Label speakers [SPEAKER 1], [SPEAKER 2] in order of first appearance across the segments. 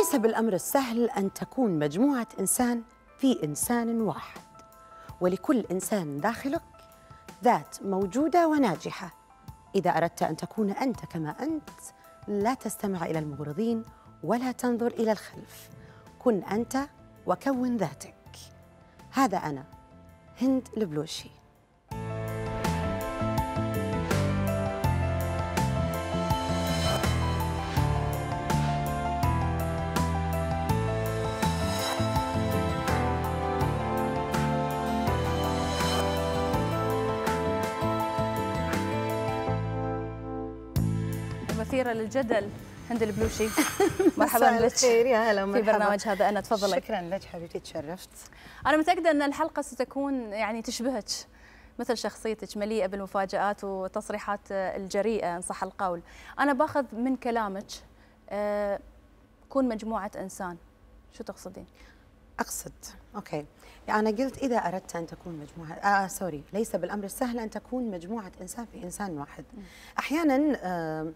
[SPEAKER 1] ليس بالأمر السهل أن تكون مجموعة إنسان في إنسان واحد؟ ولكل إنسان داخلك ذات موجودة وناجحة. إذا أردت أن تكون أنت كما أنت لا تستمع إلى المغرضين ولا تنظر إلى الخلف. كن أنت وكون ذاتك. هذا أنا هند البلوشي.
[SPEAKER 2] مثيرة للجدل. هند البلوشي مرحبا بك
[SPEAKER 1] الخير يا هلا
[SPEAKER 2] في
[SPEAKER 1] ومرحبا.
[SPEAKER 2] برنامج هذا. أنا تفضلي
[SPEAKER 1] شكرا لك حبيبتي تشرفت.
[SPEAKER 2] أنا متأكدة أن الحلقة ستكون يعني تشبهك مثل شخصيتك مليئة بالمفاجآت والتصريحات الجريئة إن صح القول. أنا باخذ من كلامك آه، كون مجموعة إنسان. شو تقصدين؟
[SPEAKER 1] أقصد. أوكي. أنا قلت إذا أردت أن تكون مجموعة آه سوري ليس بالأمر السهل أن تكون مجموعة إنسان في إنسان واحد. أحيانا آه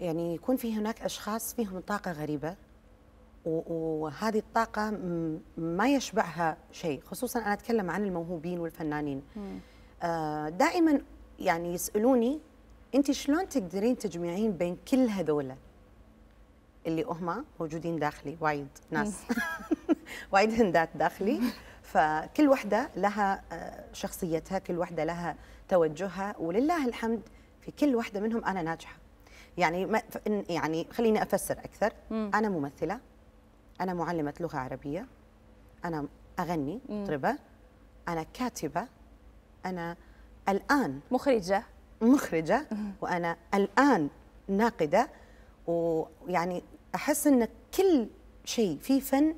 [SPEAKER 1] يعني يكون في هناك أشخاص فيهم طاقة غريبة وهذه الطاقة ما يشبعها شيء خصوصا أنا أتكلم عن الموهوبين والفنانين. آه دائما يعني يسألوني أنت شلون تقدرين تجمعين بين كل هذولا اللي هم موجودين داخلي؟ وايد ناس. وايد هندات داخلي. فكل وحدة لها آه، شخصيتها كل وحدة لها توجهها ولله الحمد في كل وحدة منهم أنا ناجحة. يعني ما يعني خليني أفسر أكثر.
[SPEAKER 2] مم.
[SPEAKER 1] أنا ممثلة. أنا معلمة لغة عربية. أنا
[SPEAKER 2] أغني.
[SPEAKER 1] مطربه أنا كاتبة. أنا الآن
[SPEAKER 2] مخرجة.
[SPEAKER 1] مخرجة. وأنا الآن ناقدة. ويعني أحس أن كل شيء في فن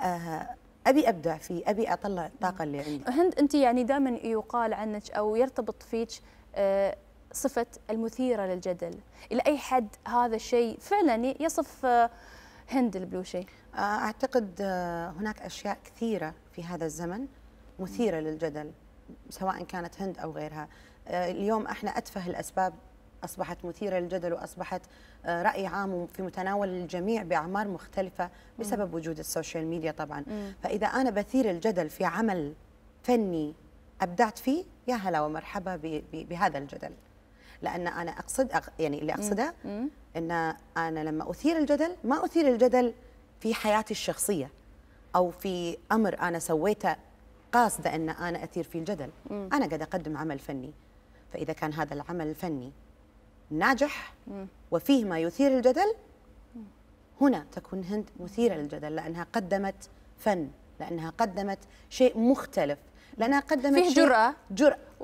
[SPEAKER 1] آه، أبي أبدع فيه أبي أطلع الطاقة اللي عندي.
[SPEAKER 2] هند أنت يعني دائما يقال عنك أو يرتبط فيك آه، صفة المثيرة للجدل. إلى أي حد هذا الشيء فعلا يصف آه، هند البلوشي
[SPEAKER 1] آه، أعتقد آه، هناك أشياء كثيرة في هذا الزمن مثيرة للجدل سواء كانت هند أو غيرها. اليوم إحنا أتفه الأسباب أصبحت مثيرة للجدل وأصبحت رأي عام في متناول الجميع بأعمار مختلفة بسبب وجود السوشيال ميديا طبعا. فإذا أنا بثير الجدل في عمل فني أبدعت فيه يا هلا ومرحبا بهذا الجدل. لأن أنا أقصد أق- يعني اللي أقصده
[SPEAKER 2] مم.
[SPEAKER 1] إن أنا لما أثير الجدل ما أثير الجدل في حياتي الشخصية أو في أمر أنا سويته قاصدة إن أنا أثير فيه الجدل
[SPEAKER 2] مم.
[SPEAKER 1] أنا قاعدة أقدم عمل فني فإذا كان هذا العمل الفني ناجح
[SPEAKER 2] مم.
[SPEAKER 1] وفيه ما يثير الجدل هنا تكون هند مثيرة للجدل لأنها قدمت فن لأنها قدمت شيء مختلف لأنها قدمت
[SPEAKER 2] فيه جرأة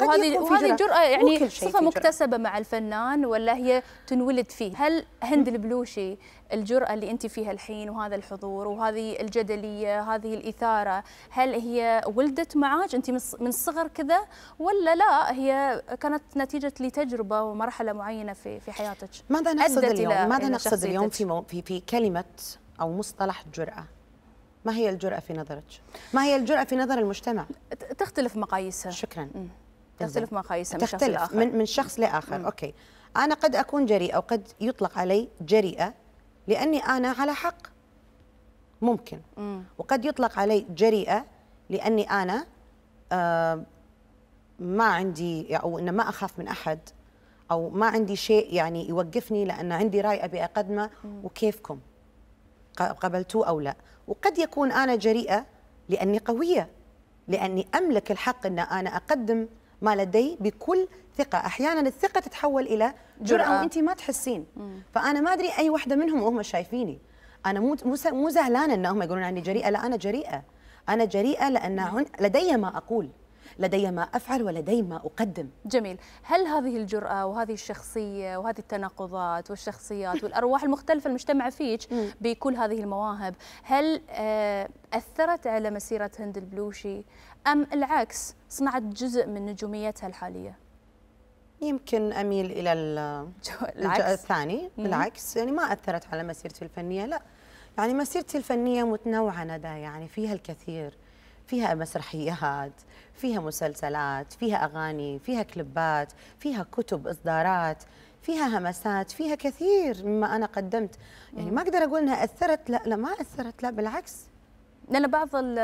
[SPEAKER 1] قد
[SPEAKER 2] وهذه وهذه الجرأة يعني صفة. مكتسبة مع الفنان ولا هي تنولد فيه؟ هل هند البلوشي الجرأة اللي أنت فيها الحين وهذا الحضور وهذه الجدلية هذه الإثارة هل هي ولدت معك أنت من الص- من الصغر كذا ولا لا هي كانت نتيجة لتجربة ومرحلة معينة في في حياتك؟
[SPEAKER 1] ماذا نقصد اليوم؟ ماذا نقصد اليوم في في كلمة أو مصطلح جرأة؟ ما هي الجرأة في نظرك؟ ما هي الجرأة في نظر المجتمع؟
[SPEAKER 2] تختلف مقاييسها
[SPEAKER 1] شكرا
[SPEAKER 2] مم. تختلف مقاييسها من شخص لآخر
[SPEAKER 1] من من شخص لآخر، أوكي. أنا قد أكون جريئة وقد يطلق علي جريئة لأني أنا على حق. ممكن.
[SPEAKER 2] مم.
[SPEAKER 1] وقد يطلق علي جريئة لأني أنا آه ما عندي أو إن ما أخاف من أحد أو ما عندي شيء يعني يوقفني لأن عندي رأي أبي أقدمه وكيفكم قبلتوه أو لا. وقد يكون أنا جريئة لأني قوية لأني أملك الحق أن أنا أقدم ما لدي بكل ثقة. أحيانا الثقة تتحول إلى جرأة,
[SPEAKER 2] جرأة.
[SPEAKER 1] وأنت ما تحسين. فأنا ما أدري أي واحدة منهم وهم شايفيني. أنا مو مو زعلانة أنهم يقولون عني جريئة. لا أنا جريئة. أنا جريئة لأن لدي ما أقول. لدي ما أفعل ولدي ما أقدم.
[SPEAKER 2] جميل. هل هذه الجرأة وهذه الشخصية وهذه التناقضات والشخصيات والأرواح المختلفة المجتمعة فيك بكل هذه المواهب هل آه، أثرت على مسيرة هند البلوشي أم العكس صنعت جزء من نجوميتها الحالية؟
[SPEAKER 1] يمكن أميل إلى ال- الج-
[SPEAKER 2] العكس.
[SPEAKER 1] الثاني بالعكس. يعني ما أثرت على مسيرتي الفنية لا. يعني مسيرتي الفنية متنوعة ندى يعني فيها الكثير. فيها مسرحيات فيها مسلسلات فيها أغاني فيها كليبات فيها كتب إصدارات فيها همسات فيها كثير مما أنا قدمت. يعني ما أقدر أقول إنها أثرت لا لا ما أثرت لا بالعكس.
[SPEAKER 2] لأن بعض ال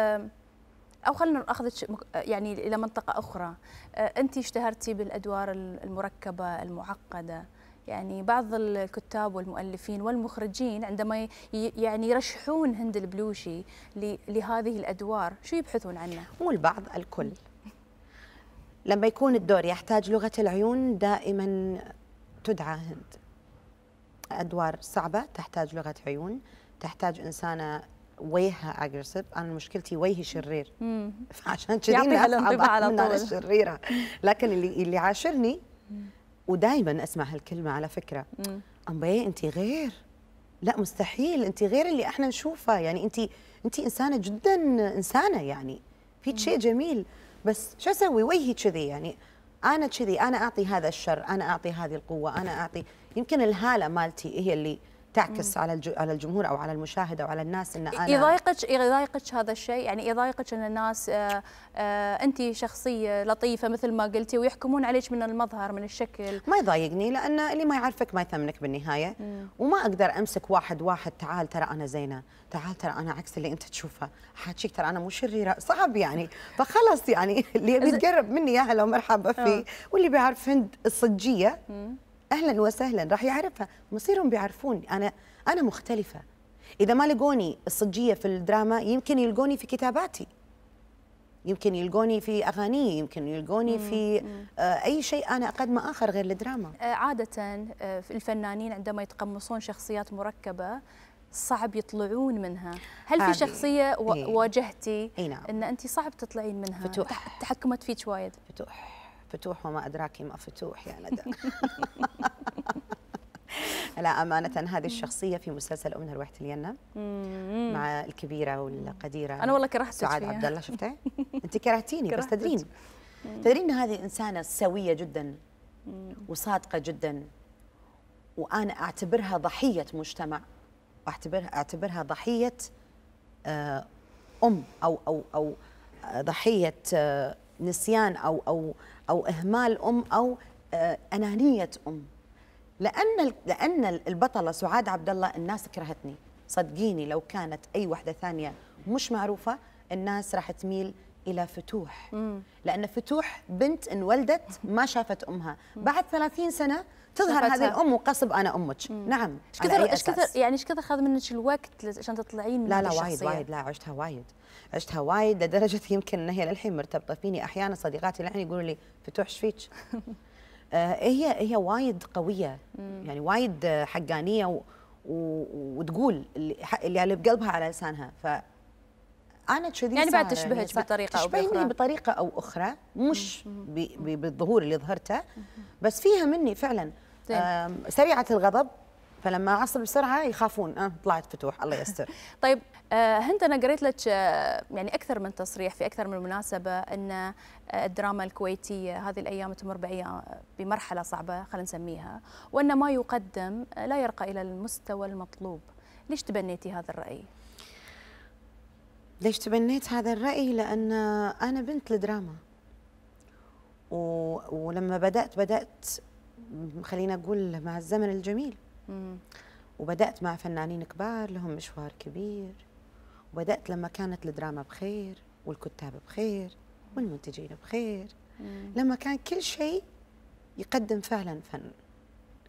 [SPEAKER 2] أو خلينا ناخذك يعني إلى منطقة أخرى. انت اشتهرتي بالأدوار المركبة المعقدة. يعني بعض الكتاب والمؤلفين والمخرجين عندما يعني يرشحون هند البلوشي لهذه الأدوار شو يبحثون عنه؟
[SPEAKER 1] مو البعض الكل. لما يكون الدور يحتاج لغة العيون دائما تدعى هند. أدوار صعبة تحتاج لغة عيون تحتاج إنسانة وجهها اجريسيف أنا مشكلتي وجهي شرير. فعشان كذي
[SPEAKER 2] اصعب على طول.
[SPEAKER 1] الشريره لكن اللي اللي عاشرني ودائما أسمع هالكلمة على فكرة. أمبي انت غير. لا مستحيل. انت غير اللي إحنا نشوفه يعني انت انت إنسانة جدا إنسانة يعني. فيك شيء جميل. بس شو أسوي؟ وجهي كذي يعني. أنا كذي. أنا أعطي هذا الشر. أنا أعطي هذه القوة. أنا أعطي يمكن الهالة مالتي هي اللي تعكس على على الجمهور أو على المشاهد أو على الناس إن أنا
[SPEAKER 2] يضايقك يضايقك هذا الشيء يعني يضايقك إن الناس أنت شخصية لطيفة مثل ما قلتي ويحكمون عليك من المظهر من الشكل
[SPEAKER 1] ما يضايقني لأن اللي ما يعرفك ما يثمنك بالنهاية مم. وما أقدر أمسك واحد واحد تعال ترى أنا زينة تعال ترى أنا عكس اللي أنت تشوفه حاجيك ترى أنا مو شريرة صعب يعني فخلص يعني اللي يبي يتقرب مني يا هلا ومرحبا فيه آه. واللي بيعرف هند الصجية مم. أهلا وسهلا راح يعرفها. مصيرهم بيعرفون. أنا أنا مختلفة. إذا ما لقوني الصجية في الدراما يمكن يلقوني في كتاباتي. يمكن يلقوني في أغاني يمكن يلقوني في آه أي شيء أنا اقدمه آخر غير الدراما.
[SPEAKER 2] آه عادة آه الفنانين عندما يتقمصون شخصيات مركبة صعب يطلعون منها. هل في شخصية إيه؟ واجهتي إيه نعم. إن انت صعب تطلعين منها؟ فتوح. تحكمت فيك وايد.
[SPEAKER 1] فتوح. فتوح وما أدراك ما فتوح يا ندى. لا أمانة هذه الشخصية في مسلسل أمنا رويحة الينا مع الكبيرة والقديرة.
[SPEAKER 2] أنا والله كرهت
[SPEAKER 1] سعاد عبد الله شفتها؟ أنت كرهتيني بس تدرين. تدرين هذه إنسانة سوية جدا وصادقة جدا. وأنا أعتبرها ضحية مجتمع. وأعتبرها أعتبرها ضحية آه، أم أو أو أو ضحية آه، نسيان أو أو أو إهمال أم أو آه، أنانية أم. لأن لأن البطلة سعاد عبد الله الناس كرهتني. صدقيني لو كانت أي وحدة ثانية مش معروفة الناس راح تميل إلى فتوح. مم. لأن فتوح بنت انولدت ما شافت أمها. بعد 30 سنة تظهر هذه الأم وقصب أنا أمك. مم. نعم
[SPEAKER 2] إيش كثر إيش كثر يعني إيش كثر اخذ منك الوقت عشان تطلعين من
[SPEAKER 1] لا لا وايد وايد لا عشتها وايد. عشتها وايد لدرجة يمكن إن هي للحين مرتبطة فيني. أحيانا صديقاتي للحين يقولوا لي فتوح إيش فيك؟ آه هي هي وايد قوية. مم. يعني وايد حقانية و و وتقول اللي, اللي بقلبها على لسانها. ف أنا كذي
[SPEAKER 2] يعني بعد تشبهك بطريقة أو
[SPEAKER 1] بأخرى. تشبهني بطريقة أو أخرى مش بالظهور اللي ظهرته. بس فيها مني فعلا سريعة الغضب فلما أعصب بسرعة يخافون. آه طلعت فتوح الله يستر.
[SPEAKER 2] طيب آه هند أنا قريت لك آه يعني أكثر من تصريح في أكثر من مناسبة إن آه الدراما الكويتية هذه الأيام تمر بمرحلة صعبة خلينا نسميها وإن ما يقدم لا يرقى إلى المستوى المطلوب. ليش تبنيتي هذا الرأي؟
[SPEAKER 1] ليش تبنيت هذا الرأي؟ لأن أنا بنت الدراما و... ولما بدأت بدأت خلينا أقول مع الزمن الجميل. مم. وبدأت مع فنانين كبار لهم مشوار كبير. وبدأت لما كانت الدراما بخير والكتاب بخير والمنتجين بخير. مم. لما كان كل شيء يقدم فعلا فن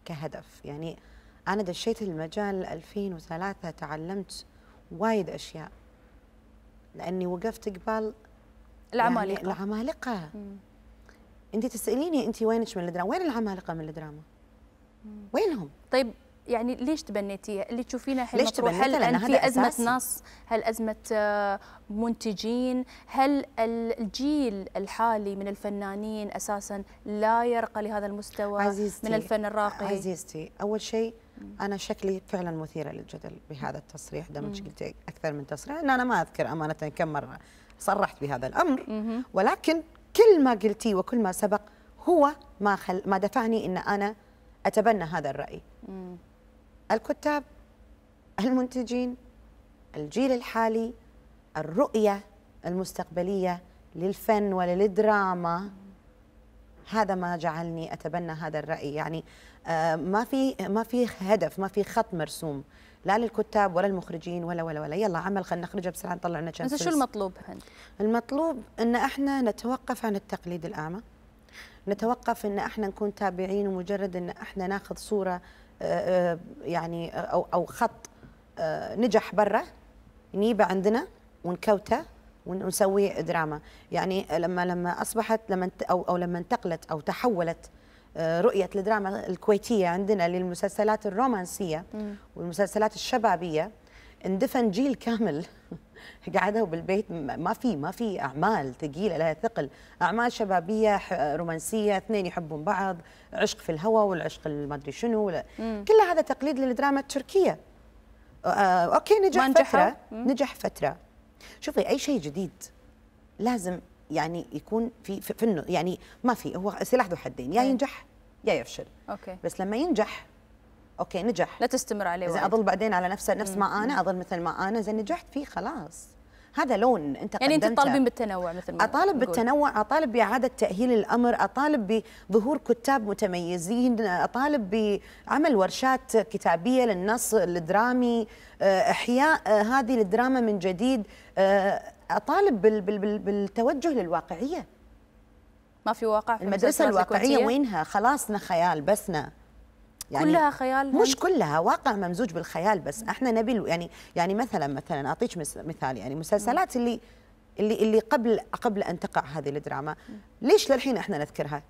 [SPEAKER 1] كهدف. يعني أنا دشيت المجال 2003 تعلمت وايد أشياء. لأني وقفت قبال
[SPEAKER 2] العمالقة.
[SPEAKER 1] يعني العمالقة. انت تسأليني انت وينك من الدراما؟ وين العمالقة من الدراما؟ وينهم؟
[SPEAKER 2] طيب يعني ليش تبنيتيه اللي تشوفينه الحين ليش هل, هل في أزمة أساسي. نص؟ هل أزمة آه، منتجين؟ هل الجيل الحالي من الفنانين أساسا لا يرقى لهذا المستوى عزيزتي من الفن الراقي؟
[SPEAKER 1] عزيزتي أول شيء أنا شكلي فعلا مثيرة للجدل بهذا التصريح دامك قلتي أكثر من تصريح ان أنا ما أذكر أمانة كم مرة صرحت بهذا الأمر. ولكن كل ما قلتيه وكل ما سبق هو ما خل ما دفعني إن أنا أتبنى هذا الرأي. الكتاب المنتجين الجيل الحالي الرؤية المستقبلية للفن وللدراما هذا ما جعلني أتبنى هذا الرأي. يعني ما في ما في هدف ما في خط مرسوم لا للكتاب ولا المخرجين ولا ولا ولا يلا عمل خلينا نخرجها بسرعة نطلع لنا كم
[SPEAKER 2] بس شو. المطلوب هند؟
[SPEAKER 1] المطلوب إن إحنا نتوقف عن التقليد الأعمى نتوقف إن إحنا نكون تابعين ومجرد إن إحنا ناخذ صورة آه، آه، يعني أو أو خط آه، نجح برا نجيبه عندنا ونكوته ون- ونسويه دراما يعني لما لما أصبحت لما أو أو لما انتقلت أو تحولت رؤية الدراما الكويتية عندنا للمسلسلات الرومانسية والمسلسلات الشبابية اندفن جيل كامل. قعدوا بالبيت ما في ما في أعمال ثقيلة لها ثقل. أعمال شبابية رومانسية اثنين يحبون بعض عشق في الهوى والعشق ما أدري شنو كل هذا تقليد للدراما التركية. أوكي نجح؟ فترة. نجح فترة. شوفي أي شيء جديد لازم يعني يكون في في, في النو- يعني ما في هو سلاح ذو حدين يا
[SPEAKER 2] إيه.
[SPEAKER 1] ينجح يا يفشل
[SPEAKER 2] أوكي
[SPEAKER 1] بس لما ينجح أوكي نجح
[SPEAKER 2] لا تستمر عليه وايد.
[SPEAKER 1] أظل بعدين على نفس نفس ما أنا أظل مثل ما أنا إذا نجحت فيه خلاص هذا لون أنت
[SPEAKER 2] يعني
[SPEAKER 1] أنت.
[SPEAKER 2] تطالبين بالتنوع مثل ما
[SPEAKER 1] أطالب
[SPEAKER 2] نقول.
[SPEAKER 1] بالتنوع أطالب بإعادة تأهيل الأمر أطالب بظهور كتاب متميزين أطالب بعمل ورشات كتابية للنص الدرامي آه، أحياء آه، هذه الدراما من جديد آه، أطالب بال- بال- بال- بالتوجه للواقعية.
[SPEAKER 2] ما في واقع في
[SPEAKER 1] المدرسة
[SPEAKER 2] الواقعية؟
[SPEAKER 1] وينها؟ خلاصنا خيال بسنا
[SPEAKER 2] كلها خيال
[SPEAKER 1] مش؟ كلها واقع ممزوج بالخيال بس. إحنا نبي يعني يعني مثلا مثلا أعطيك مثال يعني مسلسلات اللي اللي اللي قبل قبل أن تقع هذه الدراما ليش للحين إحنا نذكرها؟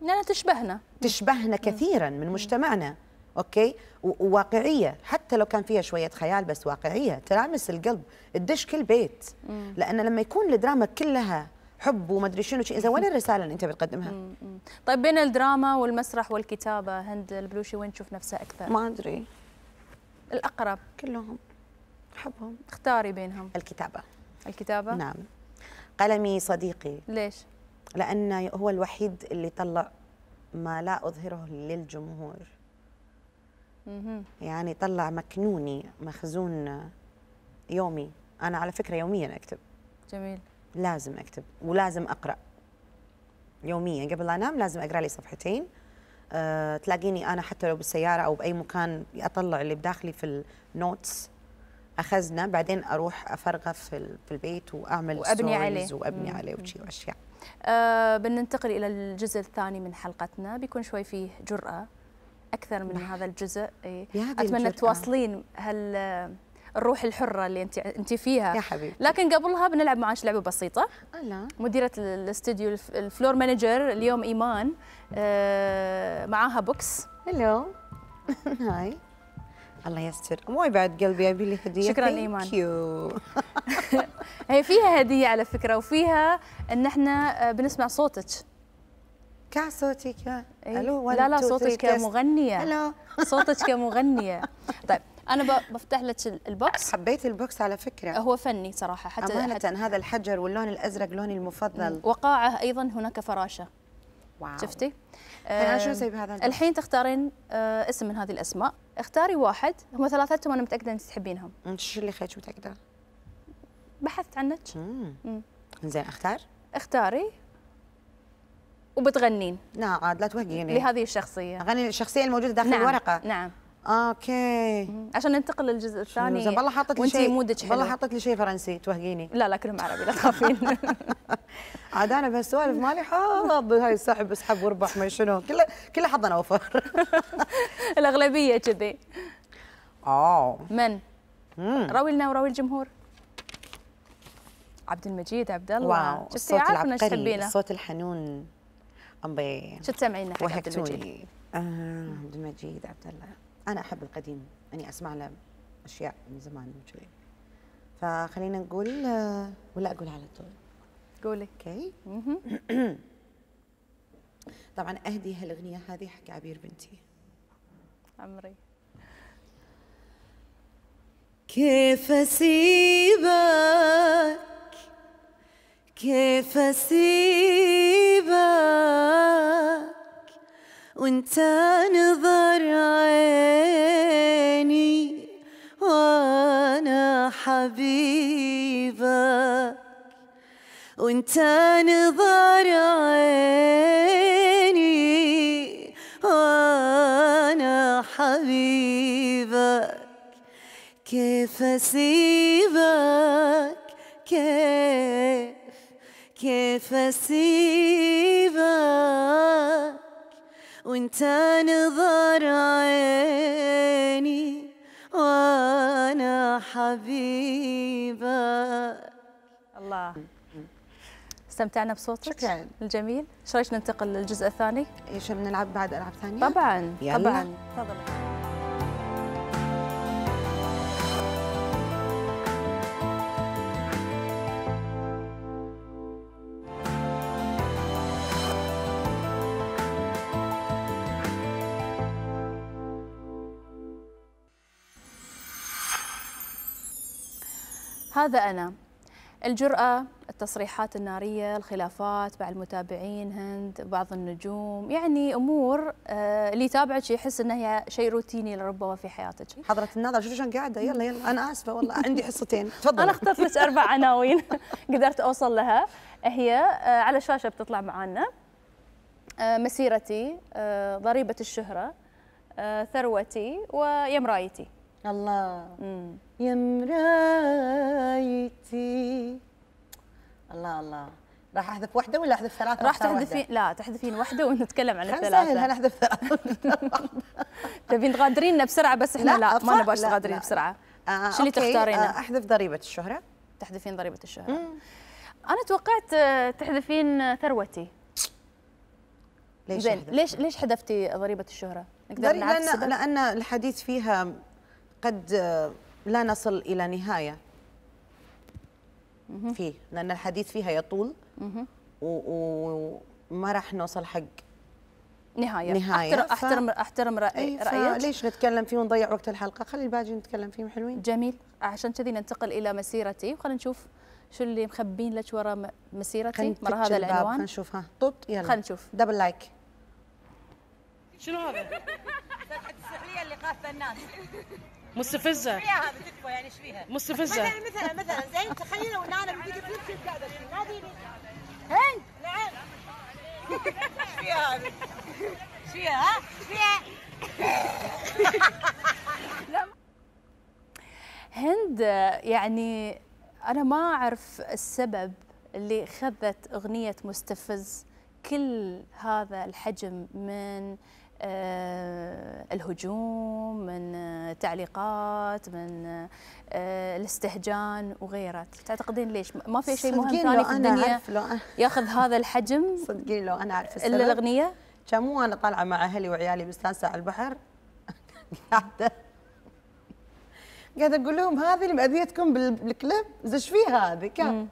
[SPEAKER 2] لأنها تشبهنا.
[SPEAKER 1] تشبهنا كثيرا من مجتمعنا. أوكي؟ وواقعية. حتى لو كان فيها شوية خيال بس واقعية. تلامس القلب. تدش كل بيت. لأن لما يكون الدراما كلها حب وما أدري شنو إذا وين الرسالة اللي أنت بتقدمها؟
[SPEAKER 2] مم. طيب بين الدراما والمسرح والكتابة هند البلوشي وين تشوف نفسها أكثر؟
[SPEAKER 1] ما أدري.
[SPEAKER 2] الأقرب.
[SPEAKER 1] كلهم. احبهم
[SPEAKER 2] اختاري بينهم.
[SPEAKER 1] الكتابة.
[SPEAKER 2] الكتابة؟
[SPEAKER 1] نعم. قلمي صديقي.
[SPEAKER 2] ليش؟
[SPEAKER 1] لأنه هو الوحيد اللي طلع ما لا أظهره للجمهور. يعني طلع مكنوني مخزون يومي. أنا على فكرة يوميا أكتب.
[SPEAKER 2] جميل.
[SPEAKER 1] لازم أكتب ولازم أقرأ. يوميا. قبل لا أنام لازم أقرأ لي صفحتين. أه تلاقيني أنا حتى لو بالسيارة أو بأي مكان أطلع اللي بداخلي في notes أخزنه. بعدين أروح أفرغه في, في البيت وأعمل
[SPEAKER 2] وأبني
[SPEAKER 1] stories
[SPEAKER 2] عليه.
[SPEAKER 1] وأبني
[SPEAKER 2] مم.
[SPEAKER 1] عليه وشي وأشياء.
[SPEAKER 2] آه بننتقل إلى الجزء الثاني من حلقتنا. بيكون شوي فيه جرأة. أكثر من هذا الجزء أتمنى
[SPEAKER 1] الجرأة.
[SPEAKER 2] تواصلين هال الروح الحرة اللي أنت أنت فيها.
[SPEAKER 1] يا حبيبي
[SPEAKER 2] لكن قبلها بنلعب معاش لعبة بسيطة.
[SPEAKER 1] لا.
[SPEAKER 2] مديرة ال- الاستوديو الف- الـ floor manager اليوم إيمان آه معاها box.
[SPEAKER 1] hello hi الله يستر. مو بعد قلبي ابي لي هدية.
[SPEAKER 2] شكراً
[SPEAKER 1] you.
[SPEAKER 2] هي فيها هدية على فكرة وفيها إن إحنا آه، بنسمع صوتك.
[SPEAKER 1] صوتك. يا
[SPEAKER 2] إيه؟
[SPEAKER 1] ألو
[SPEAKER 2] لا لا صوتك كمغنية.
[SPEAKER 1] هلو
[SPEAKER 2] صوتك كمغنية. طيب أنا بفتح لك ال- الـ box.
[SPEAKER 1] حبيت الـ box على فكرة.
[SPEAKER 2] هو فني صراحة حتى,
[SPEAKER 1] أمانة
[SPEAKER 2] حتى
[SPEAKER 1] هذا الحجر واللون الأزرق لوني المفضل.
[SPEAKER 2] وقاعة أيضا هناك فراشة.
[SPEAKER 1] wow.
[SPEAKER 2] شفتي؟
[SPEAKER 1] أنا شو أسوي بهذا؟
[SPEAKER 2] الحين تختارين آه، اسم من هذه الأسماء. اختاري واحد هم ثلاثتهم أنا متأكدة أنك تحبينهم.
[SPEAKER 1] أنت شو اللي خيت متأكدة؟
[SPEAKER 2] بحثت عنك.
[SPEAKER 1] مم. زين أختار؟
[SPEAKER 2] اختاري. وبتغنين.
[SPEAKER 1] لا عاد لا توهقيني.
[SPEAKER 2] لهذه الشخصية.
[SPEAKER 1] أغني الشخصية الموجودة داخل
[SPEAKER 2] نعم
[SPEAKER 1] الورقة؟
[SPEAKER 2] نعم.
[SPEAKER 1] أوكي.
[SPEAKER 2] عشان ننتقل للجزء الثاني.
[SPEAKER 1] والله حاطت لي شيء
[SPEAKER 2] mood ك حلو.
[SPEAKER 1] والله حاطت لي شيء فرنسي توهقيني.
[SPEAKER 2] لا لا كلهم عربي لا تخافين.
[SPEAKER 1] عاد أنا بهالسوالف مالي حظ. هاي سحب اسحب واربح ما شنو. كله كله حظ أنا أوفر.
[SPEAKER 2] الأغلبية كذي.
[SPEAKER 1] آه.
[SPEAKER 2] من. روي لنا وروي الجمهور. عبد المجيد عبد الله.
[SPEAKER 1] واو
[SPEAKER 2] شفتي؟
[SPEAKER 1] الصوت العبقري
[SPEAKER 2] تحبينه.
[SPEAKER 1] الصوت الحنون. أمبي.
[SPEAKER 2] شو تسمعينا حق عبد المجيد؟
[SPEAKER 1] آه عبد المجيد عبد الله. أنا أحب القديم إني أسمع له أشياء من زمان وكذي فخلينا نقول آه، ولا أقول على طول؟
[SPEAKER 2] قولي. أوكي.
[SPEAKER 1] طبعا أهدي هالأغنية هذه حق عبير بنتي.
[SPEAKER 2] عمري.
[SPEAKER 1] كيف أسيبك؟ كيف أسيبك؟ وأنت نظر عيني وأنا حبيبك. وأنت نظر عيني وأنا حبيبك. كيف أسيبك؟ كيف كيف أسيبك وأنت نظر عيني وأنا حبيبك؟
[SPEAKER 2] الله. استمتعنا بصوتك.
[SPEAKER 1] شكراً.
[SPEAKER 2] الجميل. إيش رأيك ننتقل للجزء الثاني؟
[SPEAKER 1] إيش بنلعب بعد ألعاب ثانية؟
[SPEAKER 2] طبعا.
[SPEAKER 1] يلا.
[SPEAKER 2] طبعا. تفضلي هذا أنا. الجرأة التصريحات النارية الخلافات مع المتابعين هند بعض النجوم يعني أمور آه، اللي يتابعك يحس أنها هي شيء روتيني ربما في حياتك.
[SPEAKER 1] حضرة الناظر شوف شلون قاعدة؟ يلا يلا. أنا آسفة والله عندي حصتين. تفضل
[SPEAKER 2] أنا اخترت لك أربع عناوين. قدرت أوصل لها. هي آه، على الشاشة بتطلع معانا. آه، مسيرتي ضريبة الشهرة ثروتي ويا مرايتي
[SPEAKER 1] الله
[SPEAKER 2] مم.
[SPEAKER 1] يا مرايتي الله الله راح أحذف واحدة ولا أحذف ثلاثة
[SPEAKER 2] راح؟ تحذفين لا تحذفين واحدة ونتكلم عن
[SPEAKER 1] خل نسهلها
[SPEAKER 2] الثلاثة
[SPEAKER 1] نحذف ثلاثة
[SPEAKER 2] تبين تغادريننا بسرعة بس إحنا لا,
[SPEAKER 1] أفا-
[SPEAKER 2] ما نبغاش
[SPEAKER 1] لا،
[SPEAKER 2] تغادرين
[SPEAKER 1] لا.
[SPEAKER 2] بسرعة
[SPEAKER 1] آه،
[SPEAKER 2] شو اللي تختارينه؟
[SPEAKER 1] آه، أحذف ضريبة الشهرة
[SPEAKER 2] تحذفين ضريبة الشهرة أنا توقعت آه، تحذفين آه، ثروتي
[SPEAKER 1] ليش
[SPEAKER 2] زين؟ ليش ليش حذفتي ضريبة الشهرة؟ نقدر السبب؟
[SPEAKER 1] لأن الحديث فيها قد آه، لا نصل إلى نهاية. فيه لأن الحديث فيها يطول. و- وما راح نوصل حق
[SPEAKER 2] نهاية.
[SPEAKER 1] نهاية،
[SPEAKER 2] أحترم
[SPEAKER 1] ف-
[SPEAKER 2] رأي
[SPEAKER 1] أي
[SPEAKER 2] رأيك؟
[SPEAKER 1] ليش نتكلم فيه ونضيع وقت الحلقة؟ خلي الباقي نتكلم فيهم حلوين.
[SPEAKER 2] جميل. عشان كذي ننتقل إلى مسيرتي. وخلينا نشوف شو اللي مخبين لك ورا مسيرتي.
[SPEAKER 1] خلينا
[SPEAKER 2] مرة هذا
[SPEAKER 1] خلينا
[SPEAKER 2] العنوان.
[SPEAKER 1] نشوف. ها طط يلا.
[SPEAKER 2] خلينا نشوف.
[SPEAKER 1] دبل لايك
[SPEAKER 3] شنو هذا؟
[SPEAKER 4] السحرية اللي قاثه الناس.
[SPEAKER 3] مستفزة
[SPEAKER 4] فيها هذا تكفى يعني إيش فيها؟
[SPEAKER 3] مستفزة
[SPEAKER 4] مثلا مثلا مثلا زين تخيلوا ان أنا بدي لك قاعدة فيه ناديني هند نعم إيش فيها هذه؟ إيش فيها ها؟ إيش فيها؟
[SPEAKER 2] هند يعني أنا ما أعرف السبب اللي خذت أغنية مستفز كل هذا الحجم من آه، الهجوم من آه، تعليقات من آه، الاستهجان وغيره. تعتقدين ليش؟ ما في شيء مهم ثاني
[SPEAKER 1] لو
[SPEAKER 2] في الدنيا ياخذ هذا الحجم؟
[SPEAKER 1] صدقين لو أنا أعرف إلا
[SPEAKER 2] الأغنية؟
[SPEAKER 1] كان مو أنا طالعة مع أهلي وعيالي بستانسة على البحر. قاعدة. قاعدة أقول لهم هذه اللي مأذيتكم بال- بالكليب زش فيها هذه؟ كان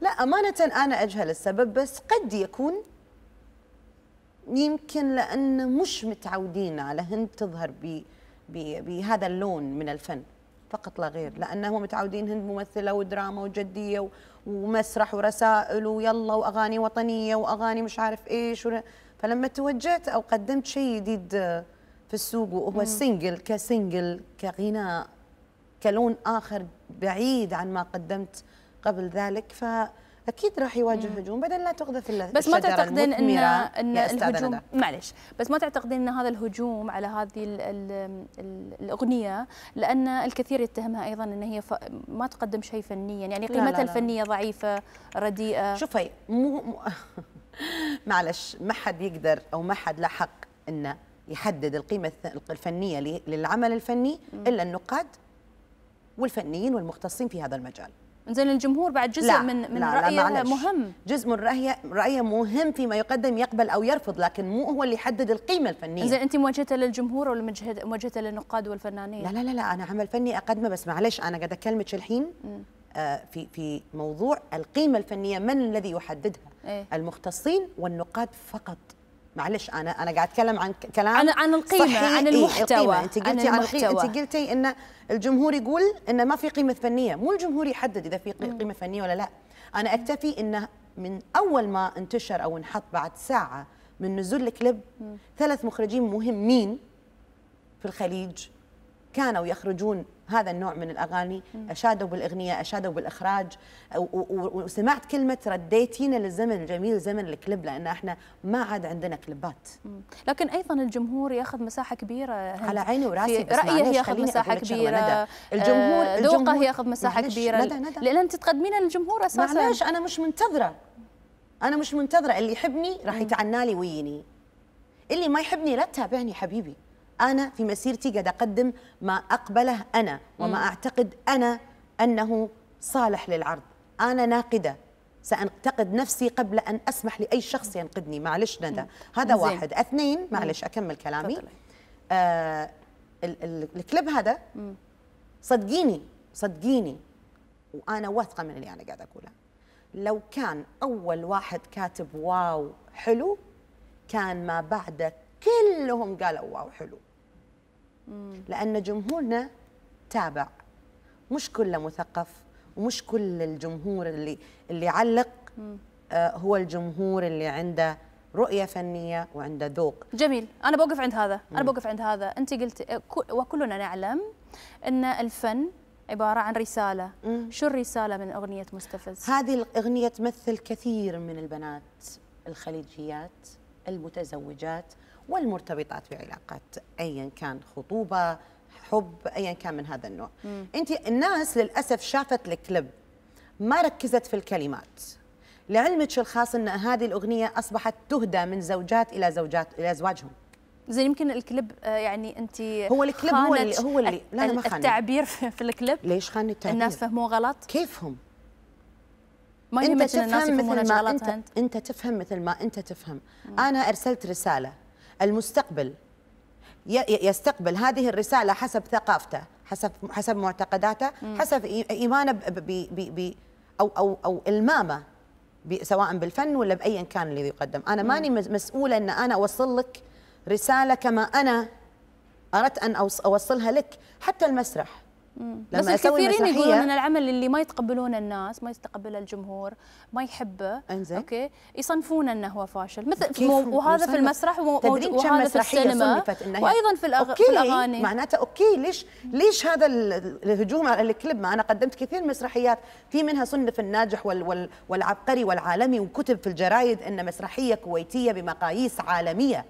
[SPEAKER 1] لا أمانة أنا أجهل السبب بس قد يكون يمكن لأن مش متعودين على هند تظهر بهذا اللون من الفن فقط لا غير لأنه متعودين هند ممثلة ودراما وجدية ومسرح ورسائل ويلا وأغاني وطنية وأغاني مش عارف إيش فلما توجهت أو قدمت شيء جديد في السوق وهو الـ single كـ single كغناء كلون آخر بعيد عن ما قدمت قبل ذلك فأكيد راح يواجه هجوم بدل لا تقذف ال-
[SPEAKER 2] بس ما تعتقدين ان
[SPEAKER 1] إن
[SPEAKER 2] الهجوم
[SPEAKER 1] ندى.
[SPEAKER 2] معلش بس ما تعتقدين إن هذا الهجوم على هذه ال ال ال الأغنية لأن الكثير يتهمها أيضا إن هي ف... ما تقدم شيء فنيا. يعني قيمتها. الفنية ضعيفة رديئة.
[SPEAKER 1] شوفي مو, مو معلش ما حد يقدر أو ما حد له حق انه يحدد القيمة الفنية للعمل الفني إلا النقاد والفنيين والمختصين في هذا المجال.
[SPEAKER 2] زين الجمهور بعد جزء
[SPEAKER 1] لا
[SPEAKER 2] من من
[SPEAKER 1] لا لا
[SPEAKER 2] رايه
[SPEAKER 1] معلش.
[SPEAKER 2] مهم.
[SPEAKER 1] جزء من رايه رايه مهم فيما يقدم يقبل أو يرفض لكن مو هو اللي يحدد القيمة الفنية.
[SPEAKER 2] زين أنت موجهته للجمهور ولا موجهته للنقاد والفنانين؟
[SPEAKER 1] لا لا لا لا أنا عمل فني أقدمه بس معلش أنا قاعدة اكلمك الحين آه في في موضوع القيمة الفنية من الذي يحددها؟
[SPEAKER 2] إيه؟
[SPEAKER 1] المختصين والنقاد فقط. معلش أنا أنا قاعد أتكلم عن كلام
[SPEAKER 2] عن- عن القيمة،
[SPEAKER 1] صحي.
[SPEAKER 2] عن
[SPEAKER 1] إيه،
[SPEAKER 2] المحتوى،
[SPEAKER 1] القيمة.
[SPEAKER 2] أنت
[SPEAKER 1] قلتي عن.
[SPEAKER 2] المحتوى.
[SPEAKER 1] أنت قلتي إن الجمهور يقول ان ما في قيمة فنية مو الجمهور يحدد إذا في قي- قيمة فنية ولا لا أنا أكتفي انه من أول ما انتشر أو انحط بعد ساعة من نزول الكليب ثلاث مخرجين مهمين في الخليج كانوا يخرجون هذا النوع من الأغاني أشادوا بالأغنية أشادوا بالإخراج وسمعت كلمة رديتينا للزمن الجميل زمن الكليب لأن إحنا ما عاد عندنا كليبات.
[SPEAKER 2] لكن أيضا الجمهور يأخذ مساحة كبيرة.
[SPEAKER 1] على عيني وراسي بس
[SPEAKER 2] رايه
[SPEAKER 1] معليش يأخذ
[SPEAKER 2] مساحة
[SPEAKER 1] كبيرة. الجمهور-
[SPEAKER 2] آه، ذوقه يأخذ
[SPEAKER 1] مساحة
[SPEAKER 2] كبيرة.
[SPEAKER 1] ندى، ندى.
[SPEAKER 2] لأن أنت تقدمينه للجمهور أساسا.
[SPEAKER 1] معلش أنا مش منتظرة. أنا مش منتظرة. اللي يحبني راح يتعنى لي ويني. اللي ما يحبني لا تتابعني حبيبي. أنا في مسيرتي قاعد أقدم ما أقبله أنا وما أعتقد أنا أنه صالح للعرض. أنا ناقدة. سأنتقد نفسي قبل أن أسمح لأي شخص ينقدني. معلش ندى. هذا
[SPEAKER 2] زين.
[SPEAKER 1] واحد. اثنين معلش أكمل كلامي. آه ال- ال- الكليب هذا صدقيني صدقيني. وأنا واثقة من اللي أنا قاعدة أقوله. لو كان أول واحد كاتب واو حلو كان ما بعده كلهم قالوا واو حلو. لأن جمهورنا تابع. مش كله مثقف ومش كل الجمهور اللي اللي يعلق آه هو الجمهور اللي عنده رؤية فنية وعنده ذوق.
[SPEAKER 2] جميل. أنا بوقف عند هذا. أنا بوقف عند هذا. أنت قلت كل- وكلنا نعلم إن الفن عبارة عن رسالة. شو الرسالة من أغنية مستفز؟
[SPEAKER 1] هذه الأغنية تمثل كثير من البنات الخليجيات المتزوجات والمرتبطات بعلاقات أيا كان خطوبة حب أيا كان من هذا النوع. أنت الناس للأسف شافت الكليب ما ركزت في الكلمات. لعلمك الخاص أن هذه الأغنية أصبحت تهدى من زوجات إلى زوجات إلى أزواجهم؟
[SPEAKER 2] زين يمكن الكليب آه، يعني أنت
[SPEAKER 1] هو الكليب هو اللي- هو اللي- لا، لا، ما خانني.
[SPEAKER 2] التعبير في الكليب
[SPEAKER 1] ليش خاني التعبير؟
[SPEAKER 2] الناس فهموه غلط؟
[SPEAKER 1] كيفهم؟
[SPEAKER 2] ما أنت ان الناس
[SPEAKER 1] تفهم
[SPEAKER 2] يفهمون
[SPEAKER 1] مثل ما انت أنت؟ تفهم مثل ما أنت تفهم. أنا أرسلت رسالة. المستقبل. يستقبل. هذه الرسالة حسب ثقافته حسب حسب معتقداته حسب إي- إيمانه ب ب ب ب أو أو أو إلمامه ب- سواء بالفن ولا بايا كان الذي يقدم. أنا ماني مس- مسؤولة إن أنا أوصل لك رسالة كما أنا أردت أن أوص- أوصلها لك حتى المسرح.
[SPEAKER 2] بس
[SPEAKER 1] لما أسوي
[SPEAKER 2] الكثيرين يقولون
[SPEAKER 1] إن
[SPEAKER 2] العمل اللي ما يتقبلونه الناس ما يتقبله الجمهور ما يحبه
[SPEAKER 1] انزين.
[SPEAKER 2] أوكي؟ يصنفونه إنه هو فاشل. مثل
[SPEAKER 1] كيف
[SPEAKER 2] وهذا في؟ المسرح ومو-
[SPEAKER 1] تدرين كم
[SPEAKER 2] وهذا في السينما. وأيضا في, الأغ... في الأغاني.
[SPEAKER 1] معناته أوكي. ليش ليش هذا ال- الهجوم على الكليب؟ ما أنا قدمت كثير مسرحيات. في منها صنف الناجح وال وال والعبقري والعالمي وكتب في الجرايد إن مسرحية كويتية بمقاييس عالمية.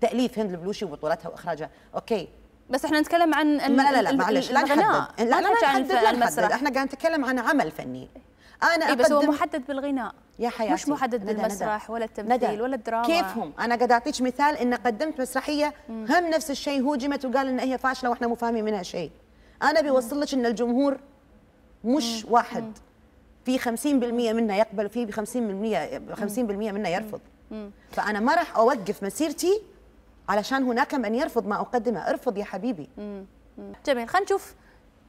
[SPEAKER 1] تأليف هند البلوشي وبطولتها وإخراجها. أوكي.
[SPEAKER 2] بس إحنا نتكلم عن
[SPEAKER 1] ما لا لا, معلش لا. نحدد. لا لا نحدد لا نحدد. إحنا قاعد نتكلم عن عمل فني. أنا
[SPEAKER 2] اي بس هو محدد بالغناء.
[SPEAKER 1] يا حياتي.
[SPEAKER 2] مش محدد
[SPEAKER 1] ندى، ندى.
[SPEAKER 2] بالمسرح ولا
[SPEAKER 1] ندى،
[SPEAKER 2] التمثيل ولا الدراما.
[SPEAKER 1] كيفهم؟ أنا قاعد أعطيك مثال ان قدمت مسرحية هم نفس الشيء. هوجمت وقال إن هي فاشلة وإحنا مو فاهمين منها شيء. أنا بيوصل لك إن الجمهور مش واحد. في 50% منه يقبل وفي 50% 50% منه يرفض. فأنا ما راح أوقف مسيرتي علشان هناك من يرفض ما أقدمه. ارفض يا حبيبي.
[SPEAKER 2] جميل. خلينا نشوف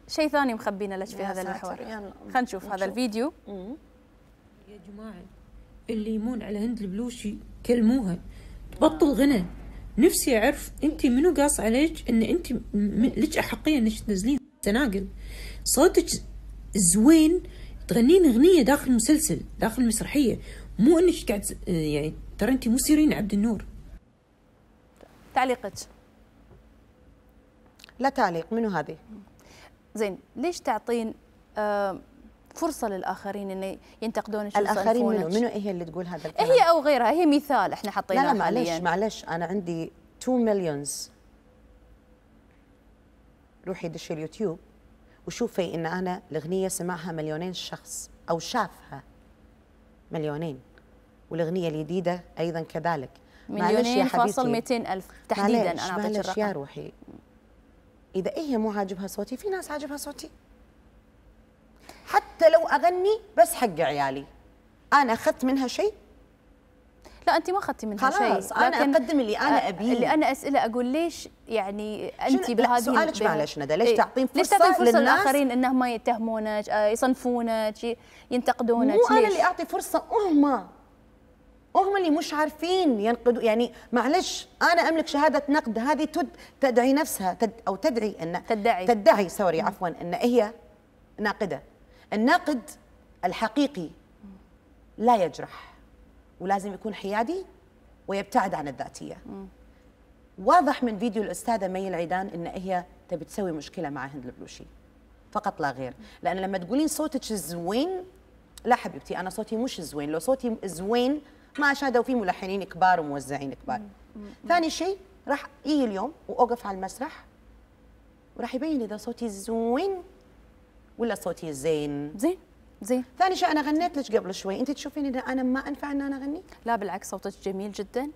[SPEAKER 2] شيء ثاني مخبينا لك في هذا
[SPEAKER 1] يلا.
[SPEAKER 2] خلينا نشوف هذا. الفيديو.
[SPEAKER 5] يا جماعة اللي يمون على هند البلوشي كلموها. تبطل غنى. نفسي أعرف أنت منو قاص عليك م- م- لك أحقية أنك تنزلين سناقل صوتك زوين. تغنين أغنية داخل مسلسل داخل مسرحية مو أنك قاعد يعني ترى أنت مو سيرين عبد النور.
[SPEAKER 2] تعليقك؟
[SPEAKER 1] لا تعليق منو هذه؟
[SPEAKER 2] زين ليش تعطين آه، فرصة للآخرين إنه ينتقدونك
[SPEAKER 1] الآخرين منو؟ منو هي اللي تقول هذا الكلام؟
[SPEAKER 2] هي أو غيرها هي مثال إحنا
[SPEAKER 1] لا
[SPEAKER 2] حطيناه
[SPEAKER 1] لا معلش
[SPEAKER 2] حالياً.
[SPEAKER 1] معلش أنا عندي 2 مليونز روحي دشي اليوتيوب وشوفي إن أنا الأغنية سمعها مليونين شخص أو شافها مليونين والأغنية الجديدة أيضا كذلك. معلش
[SPEAKER 2] مليونين فاصل
[SPEAKER 1] حبيبتي.
[SPEAKER 2] 200 ألف. تحديدا أنا أعطيك
[SPEAKER 1] معلش يا
[SPEAKER 2] الرقم.
[SPEAKER 1] روحي. إذا هي مو عاجبها صوتي؟ في ناس عاجبها صوتي. حتى لو أغني بس حق عيالي. أنا أخذت منها شيء؟
[SPEAKER 2] لا انت ما أخذتي منها شيء.
[SPEAKER 1] خلاص، أنا
[SPEAKER 2] لكن
[SPEAKER 1] أقدم اللي أنا
[SPEAKER 2] آه،
[SPEAKER 1] أبيه.
[SPEAKER 2] اللي أنا أسئلة أقول ليش يعني انت بهذه
[SPEAKER 1] سؤالك معلش ندى، ليش
[SPEAKER 2] إيه،
[SPEAKER 1] تعطين
[SPEAKER 2] ليش
[SPEAKER 1] فرصة
[SPEAKER 2] تعطين فرصة
[SPEAKER 1] للناس؟
[SPEAKER 2] للآخرين إنهم ما يتهمونك آه، يصنفونك ينتقدونك؟
[SPEAKER 1] مو أنا
[SPEAKER 2] ليش؟
[SPEAKER 1] اللي أعطي فرصة هم هم اللي مش عارفين ينقدوا يعني معلش أنا أملك شهادة نقد هذه تد تدعي نفسها تد أو تدعي ان
[SPEAKER 2] تدعي.
[SPEAKER 1] تدعي سوري عفوا أن هي ناقدة. الناقد الحقيقي لا يجرح ولازم يكون حيادي ويبتعد عن الذاتية. واضح من فيديو الأستاذة مي العيدان أن هي تبي تسوي مشكلة مع هند البلوشي. فقط لا غير. لأن لما تقولين صوتك زوين لا حبيبتي أنا صوتي مش زوين. لو صوتي زوين ما شاهدوا فيه ملحنين كبار وموزعين كبار. ثاني شيء راح يجي اليوم وأوقف على المسرح؟ وراح يبين إذا صوتي زوين ولا صوتي زين.
[SPEAKER 2] زين زين.
[SPEAKER 1] ثاني شيء أنا غنيت لك قبل شوي. أنت تشوفين إذا أنا ما أنفع إن أنا اغني
[SPEAKER 2] لا بالعكس صوتك جميل جدا.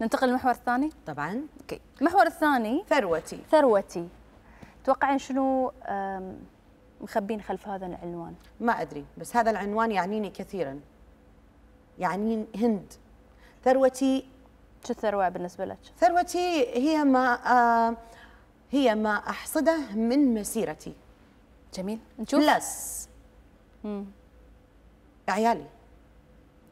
[SPEAKER 2] ننتقل للمحور الثاني؟
[SPEAKER 1] طبعا.
[SPEAKER 2] أوكي. المحور الثاني
[SPEAKER 1] ثروتي.
[SPEAKER 2] ثروتي. توقعين شنو مخبين خلف هذا العنوان؟
[SPEAKER 1] ما أدري بس هذا العنوان يعنيني كثيرا. يعني هند. ثروتي
[SPEAKER 2] شو الثروة بالنسبة لك؟
[SPEAKER 1] ثروتي هي ما آه هي ما أحصده من مسيرتي.
[SPEAKER 2] جميل. نشوف.
[SPEAKER 1] بلس
[SPEAKER 2] مم.
[SPEAKER 1] عيالي.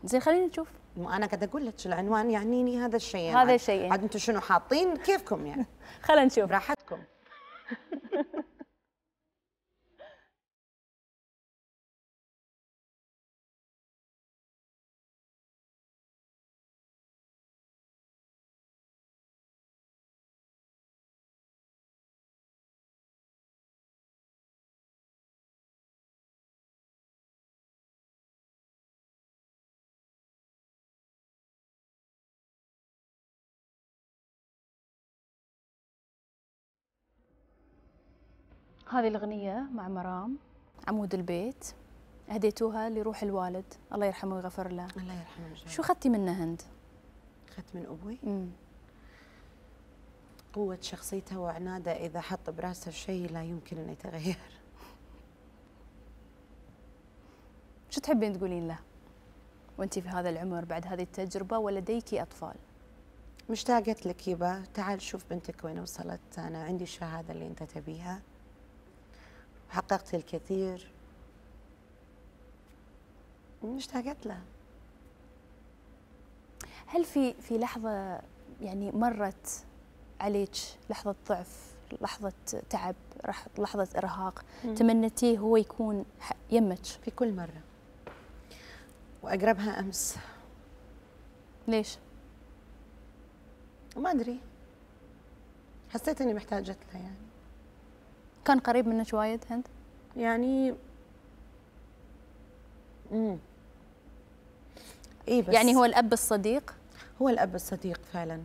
[SPEAKER 2] زين خلينا نشوف.
[SPEAKER 1] أنا قاعدة أقول لك العنوان يعنيني هذا الشيء.
[SPEAKER 2] هذا
[SPEAKER 1] عاد-
[SPEAKER 2] الشيئين.
[SPEAKER 1] عاد أنتم شنو حاطين؟ كيفكم يعني؟
[SPEAKER 2] خلينا نشوف.
[SPEAKER 1] براحتكم
[SPEAKER 2] هذه الأغنية مع مرام. عمود البيت. هديتوها لروح الوالد. الله يرحمه ويغفر له.
[SPEAKER 1] الله يرحمه.
[SPEAKER 2] شو خدتي منه هند؟
[SPEAKER 1] أخذت من أبوي؟
[SPEAKER 2] مم.
[SPEAKER 1] قوة شخصيته وعناده. إذا حط براسه شيء لا يمكن أن يتغير.
[SPEAKER 2] شو تحبين تقولين له؟ وانت في هذا العمر بعد هذه التجربة ولديك أطفال؟
[SPEAKER 1] مشتاقة لك يبا. تعال شوف بنتك وين وصلت. أنا عندي الشهادة اللي أنت تبيها. حققت الكثير. مشتاقة له
[SPEAKER 2] هل في في لحظة يعني مرت عليك لحظة ضعف لحظة تعب رح- لحظة إرهاق تمنتيه هو يكون يمك؟
[SPEAKER 1] في كل مرة. وأقربها أمس.
[SPEAKER 2] ليش؟
[SPEAKER 1] وما أدري. حسيت إني محتاجة له يعني.
[SPEAKER 2] كان قريب منك وايد هند؟
[SPEAKER 1] يعني امم اي بس.
[SPEAKER 2] يعني هو الأب الصديق؟
[SPEAKER 1] هو الأب الصديق فعلا.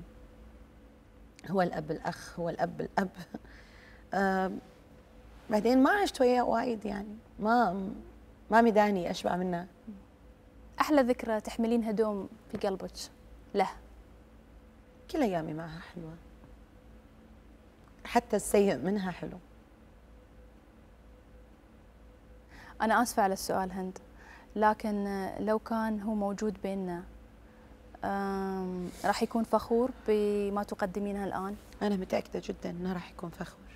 [SPEAKER 1] هو الأب الأخ هو الأب الأب. بعدين ما عشت وياه وايد يعني. ما ما مداني أشبع منه.
[SPEAKER 2] أحلى ذكرى تحملينها دوم في قلبك له؟
[SPEAKER 1] كل أيامي معها حلوة. حتى السيء منها حلو.
[SPEAKER 2] أنا آسفة على السؤال هند لكن لو كان هو موجود بيننا راح يكون فخور بما تقدمينه الآن؟
[SPEAKER 1] أنا متأكدة جدا إنه راح يكون فخور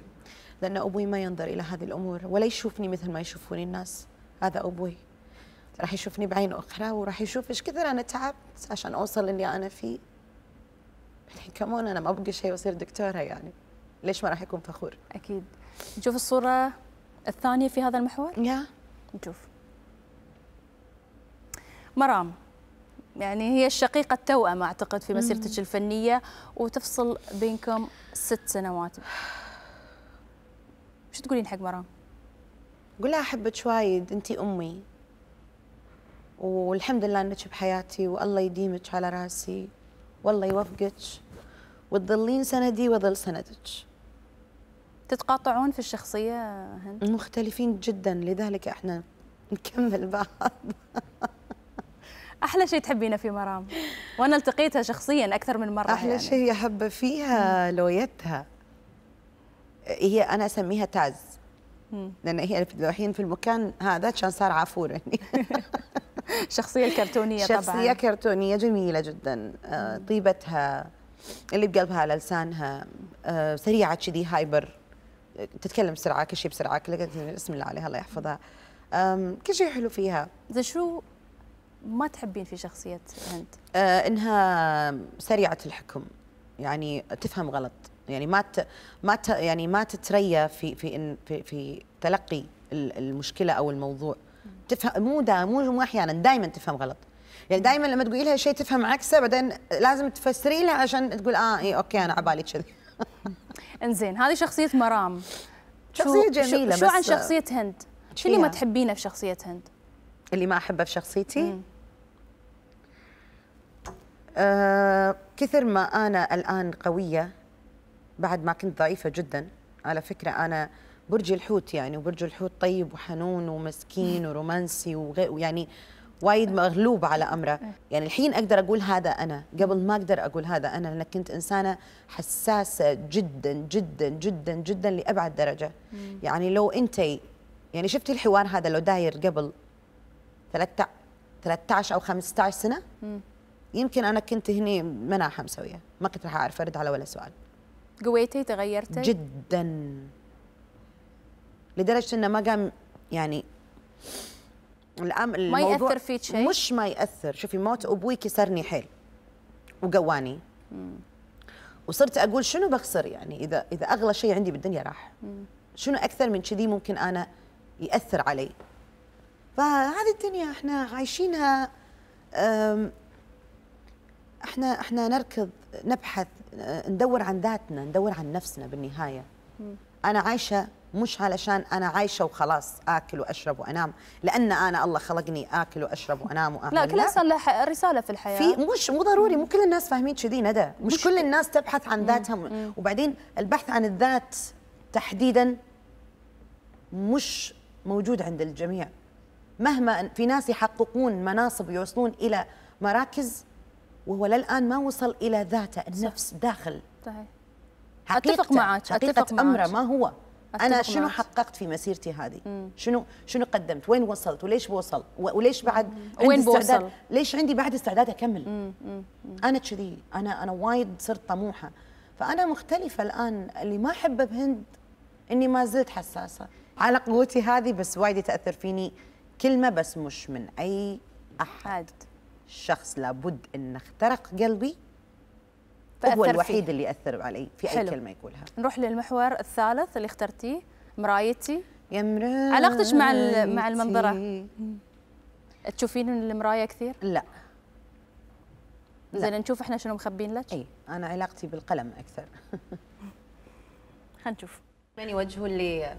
[SPEAKER 1] لأن أبوي ما ينظر إلى هذه الأمور ولا يشوفني مثل ما يشوفوني الناس. هذا أبوي. راح يشوفني بعين أخرى وراح يشوف إيش كثر أنا تعبت عشان أوصل اللي أنا فيه. بعدين كمان أنا ما بقى شيء وأصير دكتورة يعني. ليش ما راح يكون فخور؟
[SPEAKER 2] أكيد. نشوف الصورة الثانية في هذا المحور؟
[SPEAKER 1] يا
[SPEAKER 2] نشوف. مرام يعني هي الشقيقة التوأم أعتقد في مسيرتك الفنية وتفصل بينكم ست سنوات. شو تقولين حق مرام؟
[SPEAKER 1] قول لها أحبك وايد أنت أمي. والحمد لله أنك بحياتي والله يديمك على رأسي والله يوفقك. وتظلين سندي وظل سندك.
[SPEAKER 2] تتقاطعون في الشخصية هند؟
[SPEAKER 1] مختلفين جدا لذلك إحنا نكمل بعض.
[SPEAKER 2] أحلى شيء تحبينه في مرام وأنا التقيتها شخصيا أكثر من مرة
[SPEAKER 1] أحلى
[SPEAKER 2] يعني.
[SPEAKER 1] شيء احبه فيها لويتها هي أنا أسميها تاز.
[SPEAKER 2] مم.
[SPEAKER 1] لأن هي الحين في المكان هذا كان صار عفور يعني
[SPEAKER 2] الشخصية الكرتونية طبعا.
[SPEAKER 1] شخصية كرتونية جميلة جدا. آه، طيبتها اللي بقلبها على لسانها آه، سريعة كذي هايبر. تتكلم بسرعة كل شيء بسرعة كل بسم الله عليها الله يحفظها. كل شيء حلو فيها.
[SPEAKER 2] زين شو ما تحبين في شخصية هند؟
[SPEAKER 1] آه، إنها سريعة الحكم. يعني تفهم غلط. يعني ما ت... ما ت... يعني ما تتريى في في إن في, في تلقي ال- المشكلة أو الموضوع. تفهم مو دا مو مو أحيانا دائما تفهم غلط. يعني دائما لما تقولي لها شيء تفهم عكسه بعدين لازم تفسري لها عشان تقول آه اي أوكي أنا عبالي كذي.
[SPEAKER 2] انزين هذه شخصية مرام. شو-
[SPEAKER 1] شخصية
[SPEAKER 2] شو-
[SPEAKER 1] جميلة
[SPEAKER 2] شو, عن
[SPEAKER 1] بس-
[SPEAKER 2] شخصية هند؟ شو اللي ما؟ تحبينه في شخصية هند؟
[SPEAKER 1] اللي ما أحبه في شخصيتي؟ آه كثر ما أنا الآن قوية بعد ما كنت ضعيفة جدا على فكرة أنا برج الحوت يعني وبرج الحوت طيب وحنون ومسكين ورومانسي ويعني وايد مغلوب على أمره. يعني الحين أقدر أقول هذا أنا. قبل ما أقدر أقول هذا أنا لأن كنت إنسانة حساسة جدا جدا جدا جدا لأبعد درجة. يعني لو أنت يعني شفتي الحوار هذا لو داير قبل 13 13 أو 15 سنة؟ يمكن أنا كنت هني مناحه مسويه ما كنت راح أعرف أرد على ولا سؤال.
[SPEAKER 2] قويتي؟ تغيرتي؟
[SPEAKER 1] جدا. لدرجة إنه ما قام يعني الأم الموضوع
[SPEAKER 2] يأثر فيك شيء؟
[SPEAKER 1] مش ما يأثر. شوفي موت أبوي كسرني حيل وقواني. وصرت أقول شنو بخسر؟ يعني اذا إذا أغلى شيء عندي بالدنيا راح. شنو أكثر من كذي ممكن أنا يأثر علي؟ فهذه الدنيا إحنا عايشينها إحنا إحنا نركض نبحث ندور عن ذاتنا ندور عن نفسنا بالنهاية. أنا عايشة مش علشان أنا عايشة وخلاص آكل وأشرب وأنام لأن أنا الله خلقني آكل وأشرب وأنام واعمل
[SPEAKER 2] لا كل انسان له رسالة في الحياة.
[SPEAKER 1] في مش مو ضروري مو كل الناس فاهمين كذي ندى. مش, مش كل الناس تبحث عن ذاتها وبعدين البحث عن الذات تحديدا مش موجود عند الجميع. مهما في ناس يحققون مناصب ويوصلون إلى مراكز وهو للآن ما وصل إلى ذاته النفس داخل.
[SPEAKER 2] صحيح.
[SPEAKER 1] حقيقته
[SPEAKER 2] أتفق معك،
[SPEAKER 1] حقيقة
[SPEAKER 2] أتفق
[SPEAKER 1] أمره
[SPEAKER 2] معك.
[SPEAKER 1] ما هو. أنا
[SPEAKER 2] أتفق
[SPEAKER 1] شنو. حققت في مسيرتي هذه؟ شنو شنو قدمت؟ وين وصلت؟ وليش بوصل؟ وليش بعد
[SPEAKER 2] وين
[SPEAKER 1] عندي استعداد؟
[SPEAKER 2] بوصل؟
[SPEAKER 1] ليش عندي بعد استعداد أكمل؟ أنا كذي أنا أنا وايد صرت طموحة. فأنا مختلفة الآن اللي ما أحبه بهند إني ما زلت حساسة. على قوتي هذه بس وايد يتأثر فيني كلمة بس مش من أي أحد.
[SPEAKER 2] عاد
[SPEAKER 1] شخص لابد إن اخترق قلبي هو
[SPEAKER 2] فيه.
[SPEAKER 1] الوحيد اللي يأثر علي في أي
[SPEAKER 2] حلو.
[SPEAKER 1] كلمة يقولها
[SPEAKER 2] نروح للمحور الثالث اللي اخترتيه مرايتي
[SPEAKER 1] يا مرايتي
[SPEAKER 2] علاقتك مع ال- مع المنظرة؟ تشوفين المراية كثير
[SPEAKER 1] لا
[SPEAKER 2] زين نشوف إحنا شنو مخبين لك
[SPEAKER 1] أي أنا علاقتي بالقلم أكثر
[SPEAKER 2] خلينا نشوف
[SPEAKER 6] من يوجهوا لي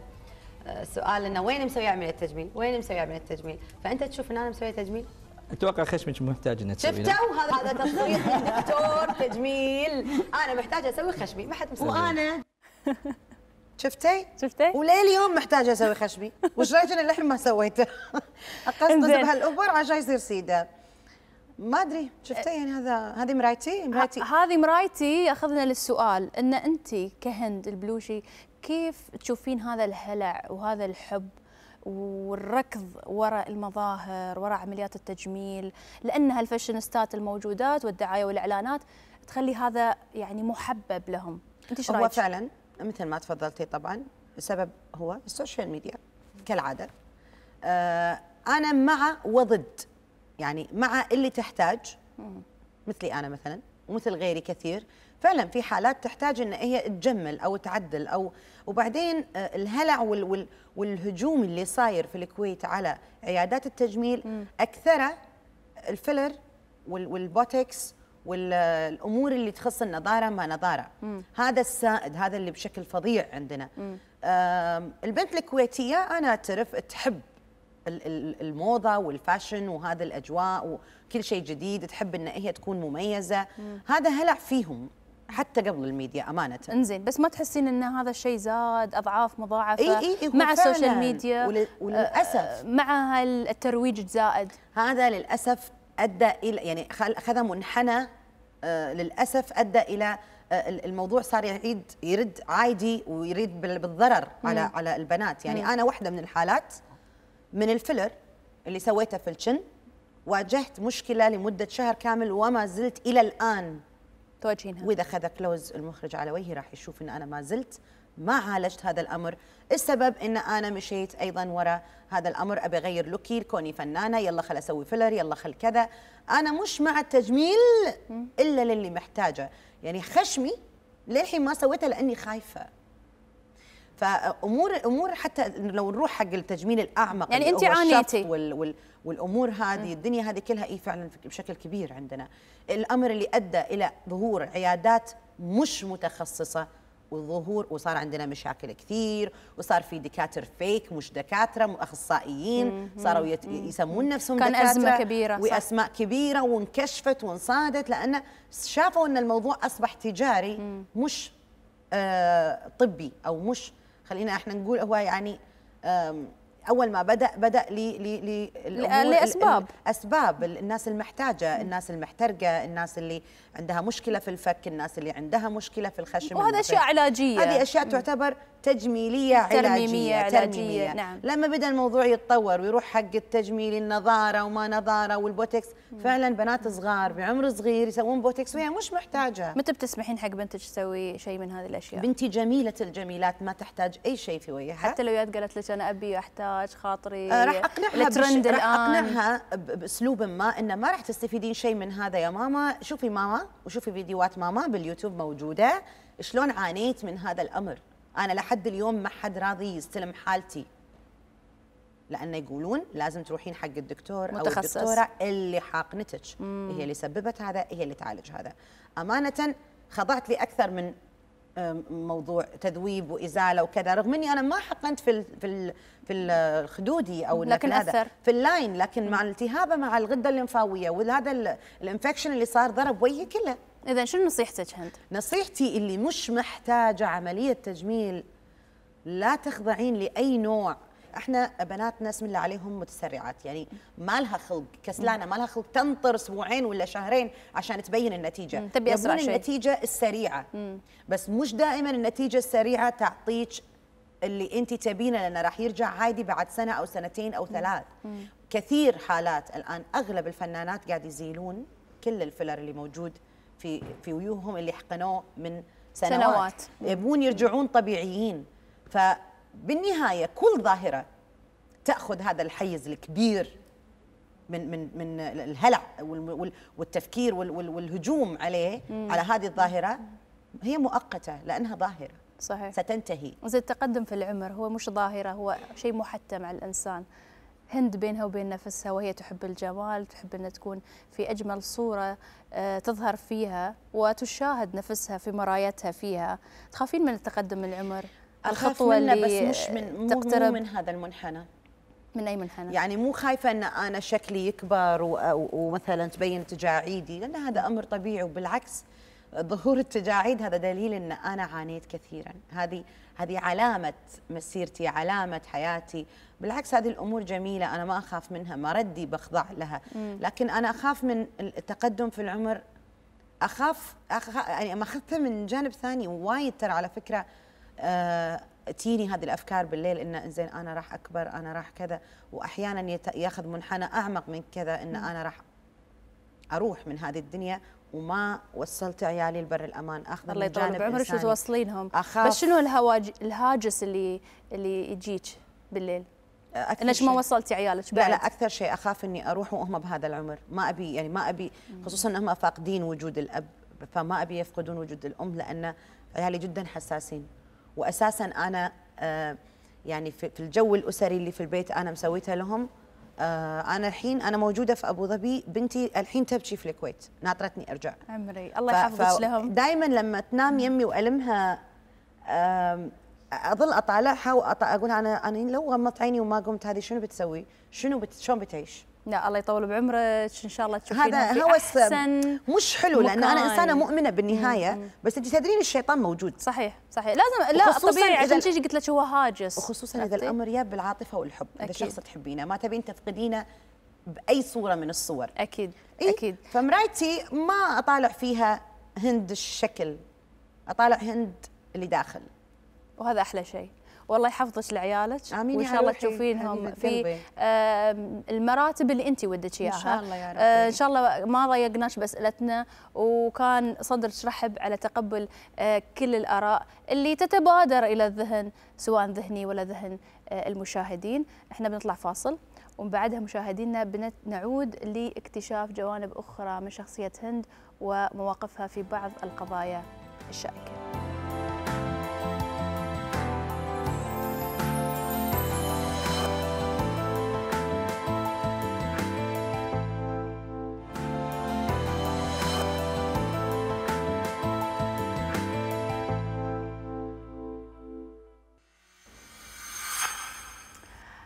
[SPEAKER 6] آه، سؤال إنه وين مسوي عمليه تجميل؟ وين مسوي عمليه تجميل؟ فأنت تشوف إن أنا مسوية تجميل؟
[SPEAKER 7] أتوقع خشمك محتاج انه تسوي.
[SPEAKER 6] شفتوا هذا هذا تصريح من دكتور تجميل. أنا محتاجة أسوي خشمي ما حد مسوي.
[SPEAKER 1] وأنا؟ شفتي؟
[SPEAKER 2] شفتي؟
[SPEAKER 1] ولليوم محتاجة أسوي خشبي وش رأيك أنا للحين ما سويته؟ اقصقص
[SPEAKER 2] إنزين.
[SPEAKER 1] بهالابر عشان يصير سيدة. ما أدري. شفتي؟ يعني هذا هذه مرايتي؟ مرايتي.
[SPEAKER 2] هذه مرايتي. أخذنا للسؤال. إن انت كهند البلوشي كيف تشوفين هذا الهلع وهذا الحب والركض وراء المظاهر وراء عمليات التجميل لأن هالفاشينيستات الموجودات والدعاية والإعلانات تخلي هذا يعني محبب لهم. أنت إيش
[SPEAKER 1] هو فعلا مثل ما تفضلتي طبعا السبب هو ال social media كالعادة. آه أنا مع وضد يعني مع اللي تحتاج مثلي أنا مثلا ومثل غيري كثير فعلا في حالات تحتاج إن هي تجمل أو تعدل أو وبعدين آه، الهلع وال وال والهجوم اللي صاير في الكويت على عيادات التجميل أكثره ال filler وال- والبوتكس والأمور اللي تخص النضاره ما نضاره هذا السائد هذا اللي بشكل فظيع عندنا. البنت الكويتية أنا أعترف تحب ال- ال- الموضة وال fashion وهذا الأجواء وكل شيء جديد تحب إن هي تكون مميزة. هذا هلع فيهم. حتى قبل الميديا أمانة.
[SPEAKER 2] انزين بس ما تحسين إن هذا الشيء زاد أضعاف مضاعفة؟
[SPEAKER 1] إي إي إي هو
[SPEAKER 2] مع ال
[SPEAKER 1] social.
[SPEAKER 2] media
[SPEAKER 1] ول-.
[SPEAKER 2] آه، مع هالترويج الزائد
[SPEAKER 1] هذا للأسف أدى إلى يعني اخذ منحنى آه، للأسف أدى إلى آه، الموضوع صار يعيد يرد عادي ويريد بال- بالضرر على على البنات. يعني أنا واحدة من الحالات من ال filler اللي سويته في ال chin واجهت مشكلة لمدة شهر كامل وما زلت إلى الآن.
[SPEAKER 2] تواجهينها.
[SPEAKER 1] وإذا خذ close المخرج على وجهي راح يشوف إن أنا ما زلت ما عالجت هذا الأمر. السبب إن أنا مشيت أيضا وراء هذا الأمر. أبي أغير look ي كوني فنانة يلا خل أسوي filler يلا خل كذا. أنا مش مع التجميل إلا للي محتاجه. يعني خشمي للحين ما سويته لأني خايفة. فأمور أمور حتى لو نروح حق التجميل الأعمق
[SPEAKER 2] يعني
[SPEAKER 1] الشف
[SPEAKER 2] عانيتي.
[SPEAKER 1] وال وال والأمور هذه الدنيا هذه كلها اي فعلا بشكل كبير عندنا الأمر اللي أدى إلى ظهور عيادات مش متخصصة وظهور وصار عندنا مشاكل كثير وصار في دكاترة فيك مش دكاترة مو اخصائيين صاروا يت... يسمون نفسهم
[SPEAKER 2] كان
[SPEAKER 1] دكاترة
[SPEAKER 2] أزمة كبيرة، صح.
[SPEAKER 1] وأسماء كبيرة وانكشفت وانصادت لأن شافوا إن الموضوع أصبح تجاري مش آه طبي أو مش خلينا إحنا نقول هو يعني أول ما بدأ بدأ لي لي لي
[SPEAKER 2] لأسباب.
[SPEAKER 1] أسباب الناس المحتاجة الناس المحترقة الناس اللي عندها مشكلة في الفك الناس اللي عندها مشكلة في الخشم
[SPEAKER 2] وهذا. أشياء علاجية
[SPEAKER 1] هذه أشياء تعتبر تجميلية
[SPEAKER 2] ترميمية،
[SPEAKER 1] علاجية
[SPEAKER 2] علاجية، نعم.
[SPEAKER 1] لما بدا الموضوع يتطور ويروح حق التجميل النظارة وما نظارة والبوتكس فعلا بنات صغار بعمر صغير يسوون بوتكس وهي مش محتاجة.
[SPEAKER 2] متى بتسمحين حق بنتك تسوي شيء من هذه الأشياء؟
[SPEAKER 1] بنتي جميلة الجميلات ما تحتاج أي شيء في وجهها.
[SPEAKER 2] حتى لو جات قالت لك أنا أبي أحتاج خاطري
[SPEAKER 1] آه، راح أقنعها
[SPEAKER 2] الترند
[SPEAKER 1] بش... راح الآن. أقنعها بأسلوب ما ان ما راح تستفيدين شيء من هذا يا ماما. شوفي ماما وشوفي فيديوهات ماما باليوتيوب موجودة. شلون عانيت من هذا الأمر؟ أنا لحد اليوم ما حد راضي يستلم حالتي. لأنه يقولون لازم تروحين حق الدكتور أو
[SPEAKER 2] متخصص.
[SPEAKER 1] الدكتورة اللي حاقنتك. هي اللي سببت هذا هي اللي تعالج هذا. أمانة خضعت لي أكثر من موضوع تذويب وإزالة وكذا رغم إني أنا ما حقنت في ال في ال في الخدودي أو
[SPEAKER 2] لكن
[SPEAKER 1] هذا
[SPEAKER 2] أثر.
[SPEAKER 1] في ال line لكن مع الالتهابه مع الغدة الليمفاوية وهذا ال- ال infection اللي صار ضرب وجهي كله.
[SPEAKER 2] اذا شنو نصيحتك هند
[SPEAKER 1] نصيحتي اللي مش محتاجة عملية تجميل لا تخضعين لأي نوع إحنا بناتنا اسم الله عليهم متسرعات. يعني ما لها خلق كسلانة ما لها خلق تنطر أسبوعين ولا شهرين عشان تبين
[SPEAKER 2] النتيجة. تبي
[SPEAKER 1] يبون
[SPEAKER 2] شيء.
[SPEAKER 1] النتيجة السريعة. بس مش دائما النتيجة السريعة تعطيك اللي انت تبينه لأنه راح يرجع عادي بعد سنة أو سنتين أو ثلاث. كثير حالات الآن أغلب الفنانات قاعد يزيلون كل الفيلر اللي موجود في في وجوههم اللي حقنوه من سنوات,
[SPEAKER 2] سنوات.
[SPEAKER 1] يبون يرجعون طبيعيين. فبالنهايه كل ظاهرة تأخذ هذا الحيز الكبير من من من الهلع وال- وال- والتفكير وال- وال- والهجوم عليه على هذه الظاهرة هي مؤقتة لأنها ظاهرة.
[SPEAKER 2] صحيح.
[SPEAKER 1] ستنتهي.
[SPEAKER 2] وزي التقدم في العمر هو مش ظاهرة هو شيء محتم على الإنسان. هند بينها وبين نفسها وهي تحب الجمال تحب أن تكون في أجمل صورة آه، تظهر فيها وتشاهد نفسها في مرايتها فيها. تخافين من التقدم العمر؟
[SPEAKER 1] منه
[SPEAKER 2] اللي
[SPEAKER 1] بس مش من مو, مو
[SPEAKER 2] تقترب
[SPEAKER 1] من هذا المنحنى.
[SPEAKER 2] من أي منحنى؟
[SPEAKER 1] يعني مو خايفة أن أنا شكلي يكبر ومثلا تبين تجاعيدي لأن هذا أمر طبيعي وبالعكس ظهور التجاعيد هذا دليل أن أنا عانيت كثيرا. هذه هذه علامة مسيرتي علامة حياتي. بالعكس هذه الأمور جميلة أنا ما أخاف منها ما ردي بخضع لها. لكن أنا أخاف من التقدم في العمر. اخاف أخ... يعني ما اخذتها من جانب ثاني وايد ترى على فكرة. تجيني هذه الأفكار بالليل ان زين أنا راح أكبر أنا راح كذا. واحيانا. ياخذ منحنى أعمق من كذا إن أنا راح أروح من هذه الدنيا وما وصلت عيالي لبر الأمان. أخذ
[SPEAKER 2] الله يطول بعمرك شو. توصلينهم. بس شنو الهواج الهاجس اللي اللي يجيك بالليل؟
[SPEAKER 1] أكثر
[SPEAKER 2] إنك ما وصلتي عيالك
[SPEAKER 1] لا
[SPEAKER 2] بعد.
[SPEAKER 1] لا أكثر شيء أخاف إني أروح وهم بهذا العمر. ما أبي يعني ما أبي خصوصا إنهم فاقدين وجود الأب فما أبي يفقدون وجود الأم لأن عيالي جدا حساسين. واساسا أنا آه يعني في في الجو الأسري اللي في البيت أنا مسويته لهم آه أنا الحين أنا موجودة في أبو ظبي بنتي الحين تبكي في الكويت ناطرتني أرجع
[SPEAKER 2] عمري الله يحفظك لهم
[SPEAKER 1] دائما لما تنام يمي وألمها أظل أطالعها واقول أنا أنا لو غمضت عيني وما قمت هذه شنو بتسوي؟ شنو بت... شلون بتعيش؟
[SPEAKER 2] لا الله يطول بعمرك إن شاء الله تشوفينها
[SPEAKER 1] هذا هوس مش حلو لأن أنا
[SPEAKER 2] مكان.
[SPEAKER 1] إنسانة مؤمنة بالنهاية بس انت تدرين الشيطان موجود.
[SPEAKER 2] صحيح صحيح. لازم لا طبيعي عشان تيجي قلت لك هو هاجس.
[SPEAKER 1] وخصوصا
[SPEAKER 2] إذا؟
[SPEAKER 1] الأمر يا بالعاطفة والحب
[SPEAKER 2] إذا.
[SPEAKER 1] شخص تحبينه ما تبين تفقدينه بأي صورة من الصور.
[SPEAKER 2] أكيد
[SPEAKER 1] إيه؟
[SPEAKER 2] أكيد.
[SPEAKER 1] فمرايتي ما أطالع فيها هند الشكل أطالع هند اللي داخل.
[SPEAKER 2] وهذا أحلى شيء. والله يحفظك لعيالك
[SPEAKER 1] آمين وإن
[SPEAKER 2] شاء الله تشوفينهم في المراتب اللي انت ودك اياها
[SPEAKER 1] شاء الله يا.
[SPEAKER 2] آه، إن شاء الله ما ضايقناش بأسئلتنا وكان صدرك رحب على تقبل آه، كل الآراء اللي تتبادر إلى الذهن سواء ذهني ولا ذهن آه، المشاهدين. إحنا بنطلع فاصل ومن بعدها مشاهدينا بنعود لاكتشاف جوانب أخرى من شخصية هند ومواقفها في بعض القضايا الشائكة.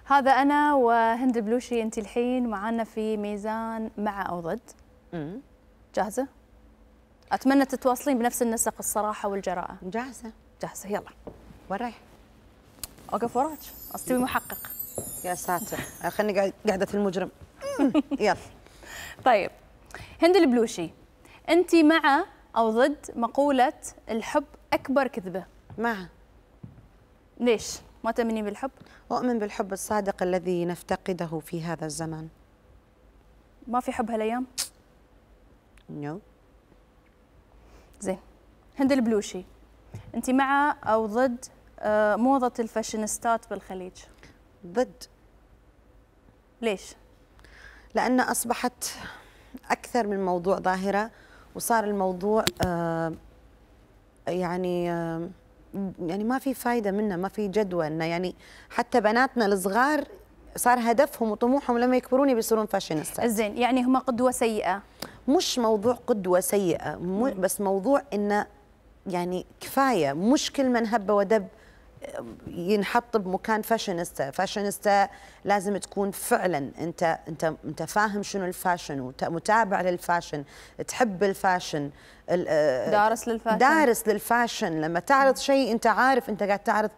[SPEAKER 2] هذا أنا وهند البلوشي انت الحين معانا في ميزان مع أو ضد.
[SPEAKER 1] مم.
[SPEAKER 2] جاهزة؟ أتمنى تتواصلين بنفس النسق الصراحة والجراءة.
[SPEAKER 1] جاهزة.
[SPEAKER 2] جاهزة يلا.
[SPEAKER 1] وين رايح؟
[SPEAKER 2] أوقف وراك. استوي محقق.
[SPEAKER 1] يا ساتر. خليني قاعد- قاعدة المجرم. يلا.
[SPEAKER 2] طيب. هند البلوشي انت مع أو ضد مقولة الحب أكبر كذبة.
[SPEAKER 1] مع.
[SPEAKER 2] ليش؟ ما تؤمنين بالحب؟
[SPEAKER 1] اؤمن بالحب الصادق الذي نفتقده في هذا الزمان.
[SPEAKER 2] ما في حب هالأيام؟
[SPEAKER 1] نو
[SPEAKER 2] زين هند البلوشي. انت مع أو ضد آه، موضة الفاشينيستات بالخليج؟
[SPEAKER 1] ضد.
[SPEAKER 2] ليش؟
[SPEAKER 1] لأن أصبحت أكثر من موضوع ظاهرة وصار الموضوع آه، يعني آه، يعني ما في فايدة منه ما في جدوى إنه يعني حتى بناتنا الصغار صار هدفهم وطموحهم لما يكبرون يصيرون فاشينيستا
[SPEAKER 2] زين يعني هما قدوة سيئة؟
[SPEAKER 1] مش موضوع قدوة سيئة مو بس موضوع إنه يعني كفاية مش كل من هب ودب ينحط بمكان fashionista. fashionista لازم تكون فعلا أنت أنت أنت فاهم شنو ال fashion وت- متابع لل fashion تحب ال fashion ال- آه،
[SPEAKER 2] دارس لل fashion.
[SPEAKER 1] دارس لل fashion. لما تعرض شيء أنت عارف أنت قاعد تعرض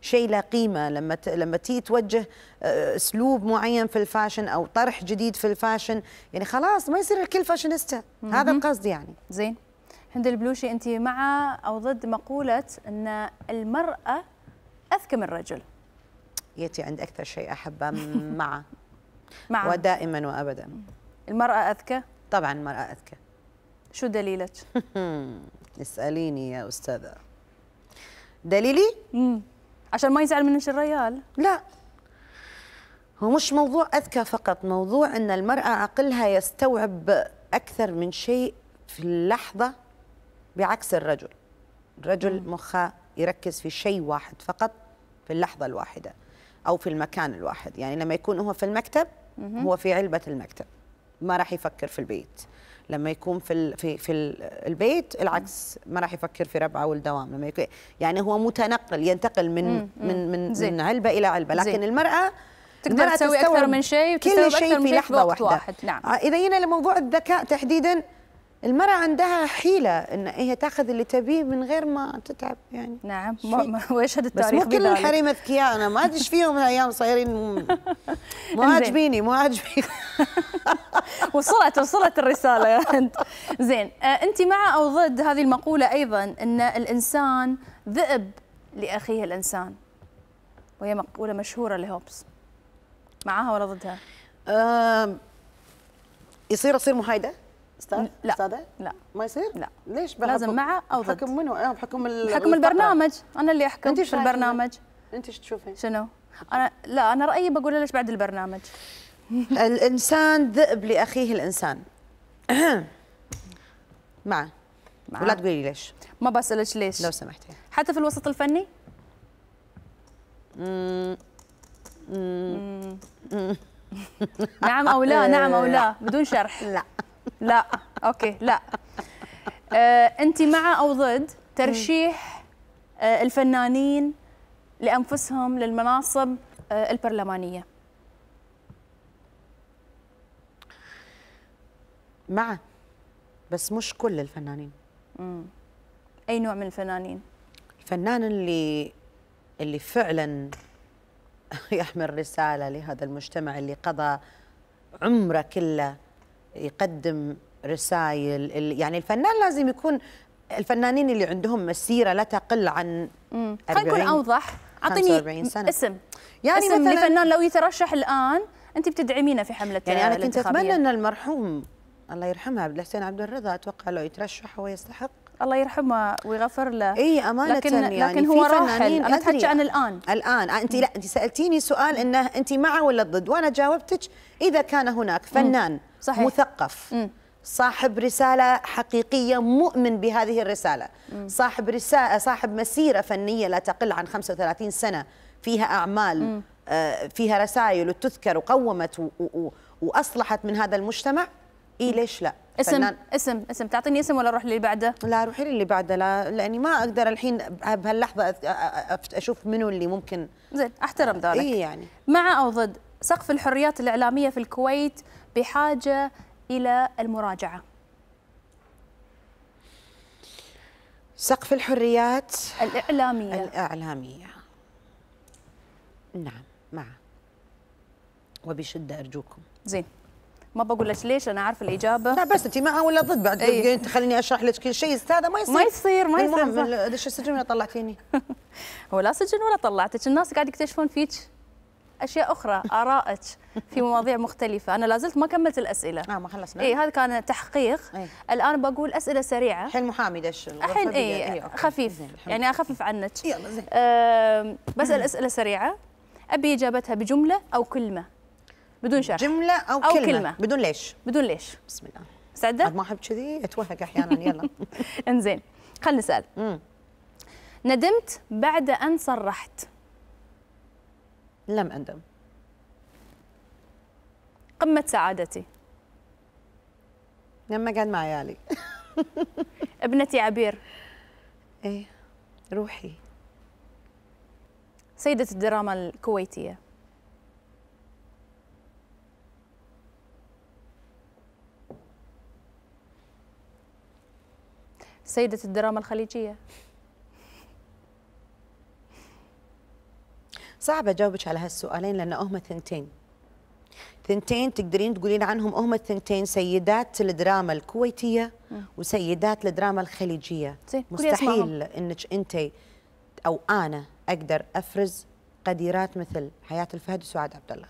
[SPEAKER 1] شيء له قيمة. لما ت... لما تيجي توجه آه، أسلوب معين في ال fashion أو طرح جديد في ال fashion يعني خلاص ما يصير الكل فاشينيستا. هذا القصد يعني.
[SPEAKER 2] زين. هند البلوشي أنت مع أو ضد مقولة أن المرأة أذكى من الرجل
[SPEAKER 1] يأتي عند أكثر شيء أحبه مع.
[SPEAKER 2] مع
[SPEAKER 1] ودائما وابدا.
[SPEAKER 2] المرأة أذكى؟
[SPEAKER 1] طبعا المرأة أذكى.
[SPEAKER 2] شو دليلك؟
[SPEAKER 1] اسأليني يا أستاذة. دليلي؟
[SPEAKER 2] مم. عشان ما يزعل منك الريال.
[SPEAKER 1] لا. هو مش موضوع أذكى فقط موضوع إن المرأة عقلها يستوعب أكثر من شيء في اللحظة بعكس الرجل. الرجل مخه يركز في شيء واحد فقط في اللحظة الواحدة أو في المكان الواحد. يعني لما يكون هو في المكتب هو في علبة المكتب. ما راح يفكر في البيت. لما يكون في في في ال- البيت العكس ما راح يفكر في ربعة والدوام. لما يكون يعني هو متنقل ينتقل من من من,
[SPEAKER 2] زين.
[SPEAKER 1] من علبة إلى علبة. لكن
[SPEAKER 2] زين.
[SPEAKER 1] المرأة
[SPEAKER 2] تقدر تسوي أكثر من شيء وتستوعب
[SPEAKER 1] كل شيء
[SPEAKER 2] من
[SPEAKER 1] في
[SPEAKER 2] شيء في
[SPEAKER 1] لحظه واحدة.
[SPEAKER 2] واحد، نعم.
[SPEAKER 1] آه، إذا جينا لموضوع الذكاء تحديدا المرأة عندها حيلة إن هي تأخذ اللي تبيه من غير ما تتعب يعني
[SPEAKER 2] نعم ويشهد
[SPEAKER 1] بس
[SPEAKER 2] التاريخ
[SPEAKER 1] مو كل. الحريم اذكياء أنا ما أدري إيش فيهم الأيام صايرين. مو عاجبيني مو عاجبيني.
[SPEAKER 2] وصلت وصلت الرسالة. يا هند زين. آه أنت مع أو ضد هذه المقولة أيضا إن الإنسان ذئب لأخيه الإنسان وهي مقولة مشهورة لهوبس. معاها ولا ضدها؟
[SPEAKER 1] آم، يصير اصير محايده أستاذ؟
[SPEAKER 2] لا.
[SPEAKER 1] أستاذة؟
[SPEAKER 2] لا.
[SPEAKER 1] ما يصير؟
[SPEAKER 2] لا.
[SPEAKER 1] ليش
[SPEAKER 2] لازم
[SPEAKER 1] بحكم-
[SPEAKER 2] مع أو ضد.
[SPEAKER 1] بحكم منو آه، بحكم ال-
[SPEAKER 2] حكم. البرنامج. أنا اللي أحكم
[SPEAKER 1] أنت
[SPEAKER 2] في؟ البرنامج.
[SPEAKER 1] أنت إيش تشوفين
[SPEAKER 2] شنو؟ أنا لا أنا رأيي بقول ليش بعد البرنامج.
[SPEAKER 1] الإنسان ذئب لأخيه الإنسان. مع
[SPEAKER 2] مع.
[SPEAKER 1] ولا تقولي ليش.
[SPEAKER 2] ما بسألك ليش.
[SPEAKER 1] لو سمحتي.
[SPEAKER 2] حتى في الوسط الفني؟ نعم أو لا. نعم أو لا. بدون شرح.
[SPEAKER 1] لا.
[SPEAKER 2] لا. أوكي. لا. آه، أنت مع أو ضد ترشيح آه، الفنانين لأنفسهم للمناصب آه، البرلمانية؟
[SPEAKER 1] مع بس مش كل الفنانين.
[SPEAKER 2] أي نوع من الفنانين؟
[SPEAKER 1] الفنان اللي اللي فعلا يحمل رسالة لهذا المجتمع اللي قضى عمره كله يقدم رسائل يعني الفنان لازم يكون الفنانين اللي عندهم مسيرة لا تقل عن
[SPEAKER 2] خلينا نكون
[SPEAKER 1] 40
[SPEAKER 2] أوضح.
[SPEAKER 1] 45
[SPEAKER 2] أعطيني
[SPEAKER 1] سنة.
[SPEAKER 2] اسم.
[SPEAKER 1] يعني
[SPEAKER 2] اسم
[SPEAKER 1] مثلاً-
[SPEAKER 2] لفنان لو يترشح الآن أنت بتدعمينه في حملة
[SPEAKER 1] يعني أنا كنت. أتمنى أن المرحوم الله يرحمه عبد الحسين عبد الرضا أتوقع لو يترشح هو يستحق.
[SPEAKER 2] الله يرحمه ويغفر له.
[SPEAKER 1] إي أمانة
[SPEAKER 2] لكن
[SPEAKER 1] يعني
[SPEAKER 2] لكن هو راحل.
[SPEAKER 1] فنانين أنا.
[SPEAKER 2] اتحكي عن الآن.
[SPEAKER 1] الآن. آه، أنت لا أنت سألتيني سؤال إنه أنت مع ولا ضد؟ وأنا جاوبتك إذا كان هناك فنان.
[SPEAKER 2] صحيح.
[SPEAKER 1] مثقف.
[SPEAKER 2] مم.
[SPEAKER 1] صاحب رسالة حقيقية مؤمن بهذه الرسالة. صاحب رسالة صاحب مسيرة فنية لا تقل عن 35 سنة. فيها أعمال آه، فيها رسائل وتذكر وقومت و- و- و- وأصلحت من هذا المجتمع. اي ليش لا؟
[SPEAKER 2] اسم
[SPEAKER 1] فنان.
[SPEAKER 2] اسم اسم. تعطيني اسم ولا أروح للي بعده؟
[SPEAKER 1] لا روحي لي اللي بعده. لا لأني ما أقدر الحين بهاللحظة أشوف منو اللي ممكن.
[SPEAKER 2] زين أحترم ذلك.
[SPEAKER 1] اي يعني.
[SPEAKER 2] مع أو ضد سقف الحريات الإعلامية في الكويت بحاجة إلى المراجعة.
[SPEAKER 1] سقف الحريات
[SPEAKER 2] الإعلامية.
[SPEAKER 1] الإعلامية. نعم مع. وبشدة أرجوكم.
[SPEAKER 2] زين. ما بقول لك ليش؟ أنا عارفه الإجابة.
[SPEAKER 1] لا بس أنت مع ولا ضد بعد.
[SPEAKER 2] إيه.
[SPEAKER 1] انت خليني أشرح لك كل شيء. هذا ما يصير.
[SPEAKER 2] ما يصير ما يصير.
[SPEAKER 1] المهم. دش السجن ولا طلعتيني؟
[SPEAKER 2] هو لا سجن ولا طلعتك الناس قاعد يكتشفون فيك. أشياء أخرى آرائك في مواضيع مختلفة. أنا لازلت ما كملت الأسئلة.
[SPEAKER 1] آه ما خلصنا.
[SPEAKER 2] اي هذا كان تحقيق.
[SPEAKER 1] إيه.
[SPEAKER 2] الآن بقول أسئلة سريعة.
[SPEAKER 1] الحين محامي دش.
[SPEAKER 2] الحين. اي
[SPEAKER 1] إيه، okay.
[SPEAKER 2] خفيف. يعني أخفف عنك.
[SPEAKER 1] يلا زين.
[SPEAKER 2] أم، بسأل أسئلة سريعة. أبي إجابتها بجملة أو كلمة. بدون شرح.
[SPEAKER 1] جملة أو,
[SPEAKER 2] أو
[SPEAKER 1] كلمة,
[SPEAKER 2] كلمة.
[SPEAKER 1] بدون ليش.
[SPEAKER 2] بدون ليش.
[SPEAKER 1] بسم الله. مستعدة؟ ما أحب كذي أتوهق أحيانا. يلا.
[SPEAKER 2] إنزين. خلينا
[SPEAKER 1] نسأل.
[SPEAKER 2] ندمت بعد أن صرحت.
[SPEAKER 1] لم أندم.
[SPEAKER 2] قمة سعادتي.
[SPEAKER 1] لما قاعد مع عيالي
[SPEAKER 2] ابنتي عبير.
[SPEAKER 1] إيه روحي.
[SPEAKER 2] سيدة الدراما الكويتية. سيدة الدراما الخليجية.
[SPEAKER 1] صعب أجاوبك على هالسؤالين لأن هم ثنتين. ثنتين تقدرين تقولين عنهم هم الثنتين سيدات الدراما الكويتية وسيدات الدراما
[SPEAKER 2] الخليجية.
[SPEAKER 1] مستحيل إنك أنت أو أنا أقدر أفرز قديرات مثل حياة الفهد وسعاد عبد الله.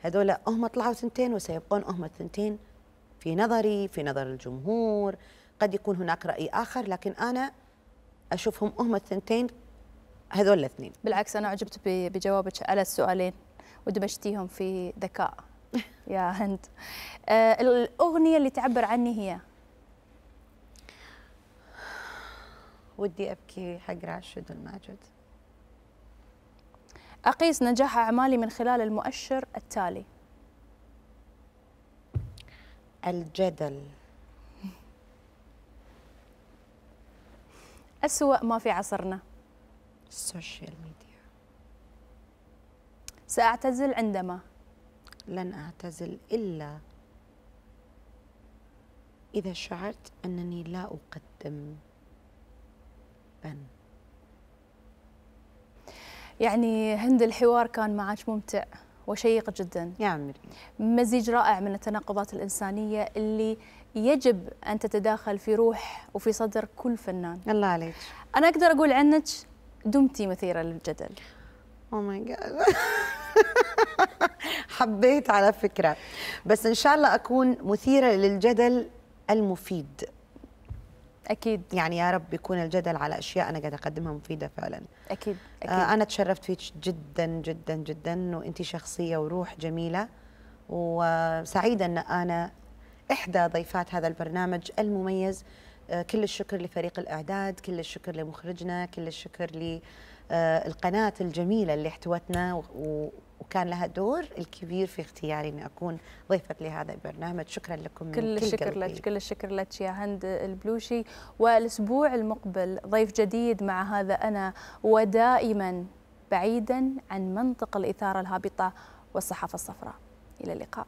[SPEAKER 1] هذول هم طلعوا ثنتين وسيبقون هم الثنتين في نظري في نظر الجمهور. قد يكون هناك رأي آخر لكن أنا أشوفهم هم الثنتين هذول الاثنين.
[SPEAKER 2] بالعكس أنا عجبت بجوابك على السؤالين ودمجتيهم في ذكاء. يا هند. آه الأغنية اللي تعبر عني هي؟
[SPEAKER 1] ودي أبكي حق راشد الماجد.
[SPEAKER 2] أقيس نجاح أعمالي من خلال المؤشر التالي.
[SPEAKER 1] الجدل.
[SPEAKER 2] أسوأ ما في عصرنا.
[SPEAKER 1] السوشيال ميديا
[SPEAKER 2] سأعتزل عندما؟
[SPEAKER 1] لن أعتزل إلا إذا شعرت أنني لا أقدم بن.
[SPEAKER 2] يعني هند الحوار كان معك ممتع وشيق جدا.
[SPEAKER 1] يا عمري.
[SPEAKER 2] مزيج رائع من التناقضات الإنسانية اللي يجب أن تتداخل في روح وفي صدر كل فنان.
[SPEAKER 1] الله عليك.
[SPEAKER 2] أنا أقدر أقول عنك دمتي مثيرة للجدل.
[SPEAKER 1] أو ماي جاد حبيت على فكرة. بس إن شاء الله أكون مثيرة للجدل المفيد.
[SPEAKER 2] أكيد.
[SPEAKER 1] يعني يا رب يكون الجدل على أشياء أنا قاعدة أقدمها مفيدة فعلا.
[SPEAKER 2] أكيد أكيد.
[SPEAKER 1] آه أنا تشرفت فيك جدا جدا جدا. وأنت شخصية وروح جميلة. وسعيدة إن أنا إحدى ضيفات هذا البرنامج المميز. آه كل الشكر لفريق الأعداد كل الشكر لمخرجنا كل الشكر للقناه الجميلة اللي احتوتنا وكان لها دور الكبير في اختياري إني أكون ضيفة لهذا البرنامج. شكرا لكم من
[SPEAKER 2] كل الشكر. لك كل الشكر لك يا هند البلوشي. والأسبوع المقبل ضيف جديد مع هذا أنا ودائما بعيدا عن منطق الإثارة الهابطة والصحافة الصفراء. إلى اللقاء.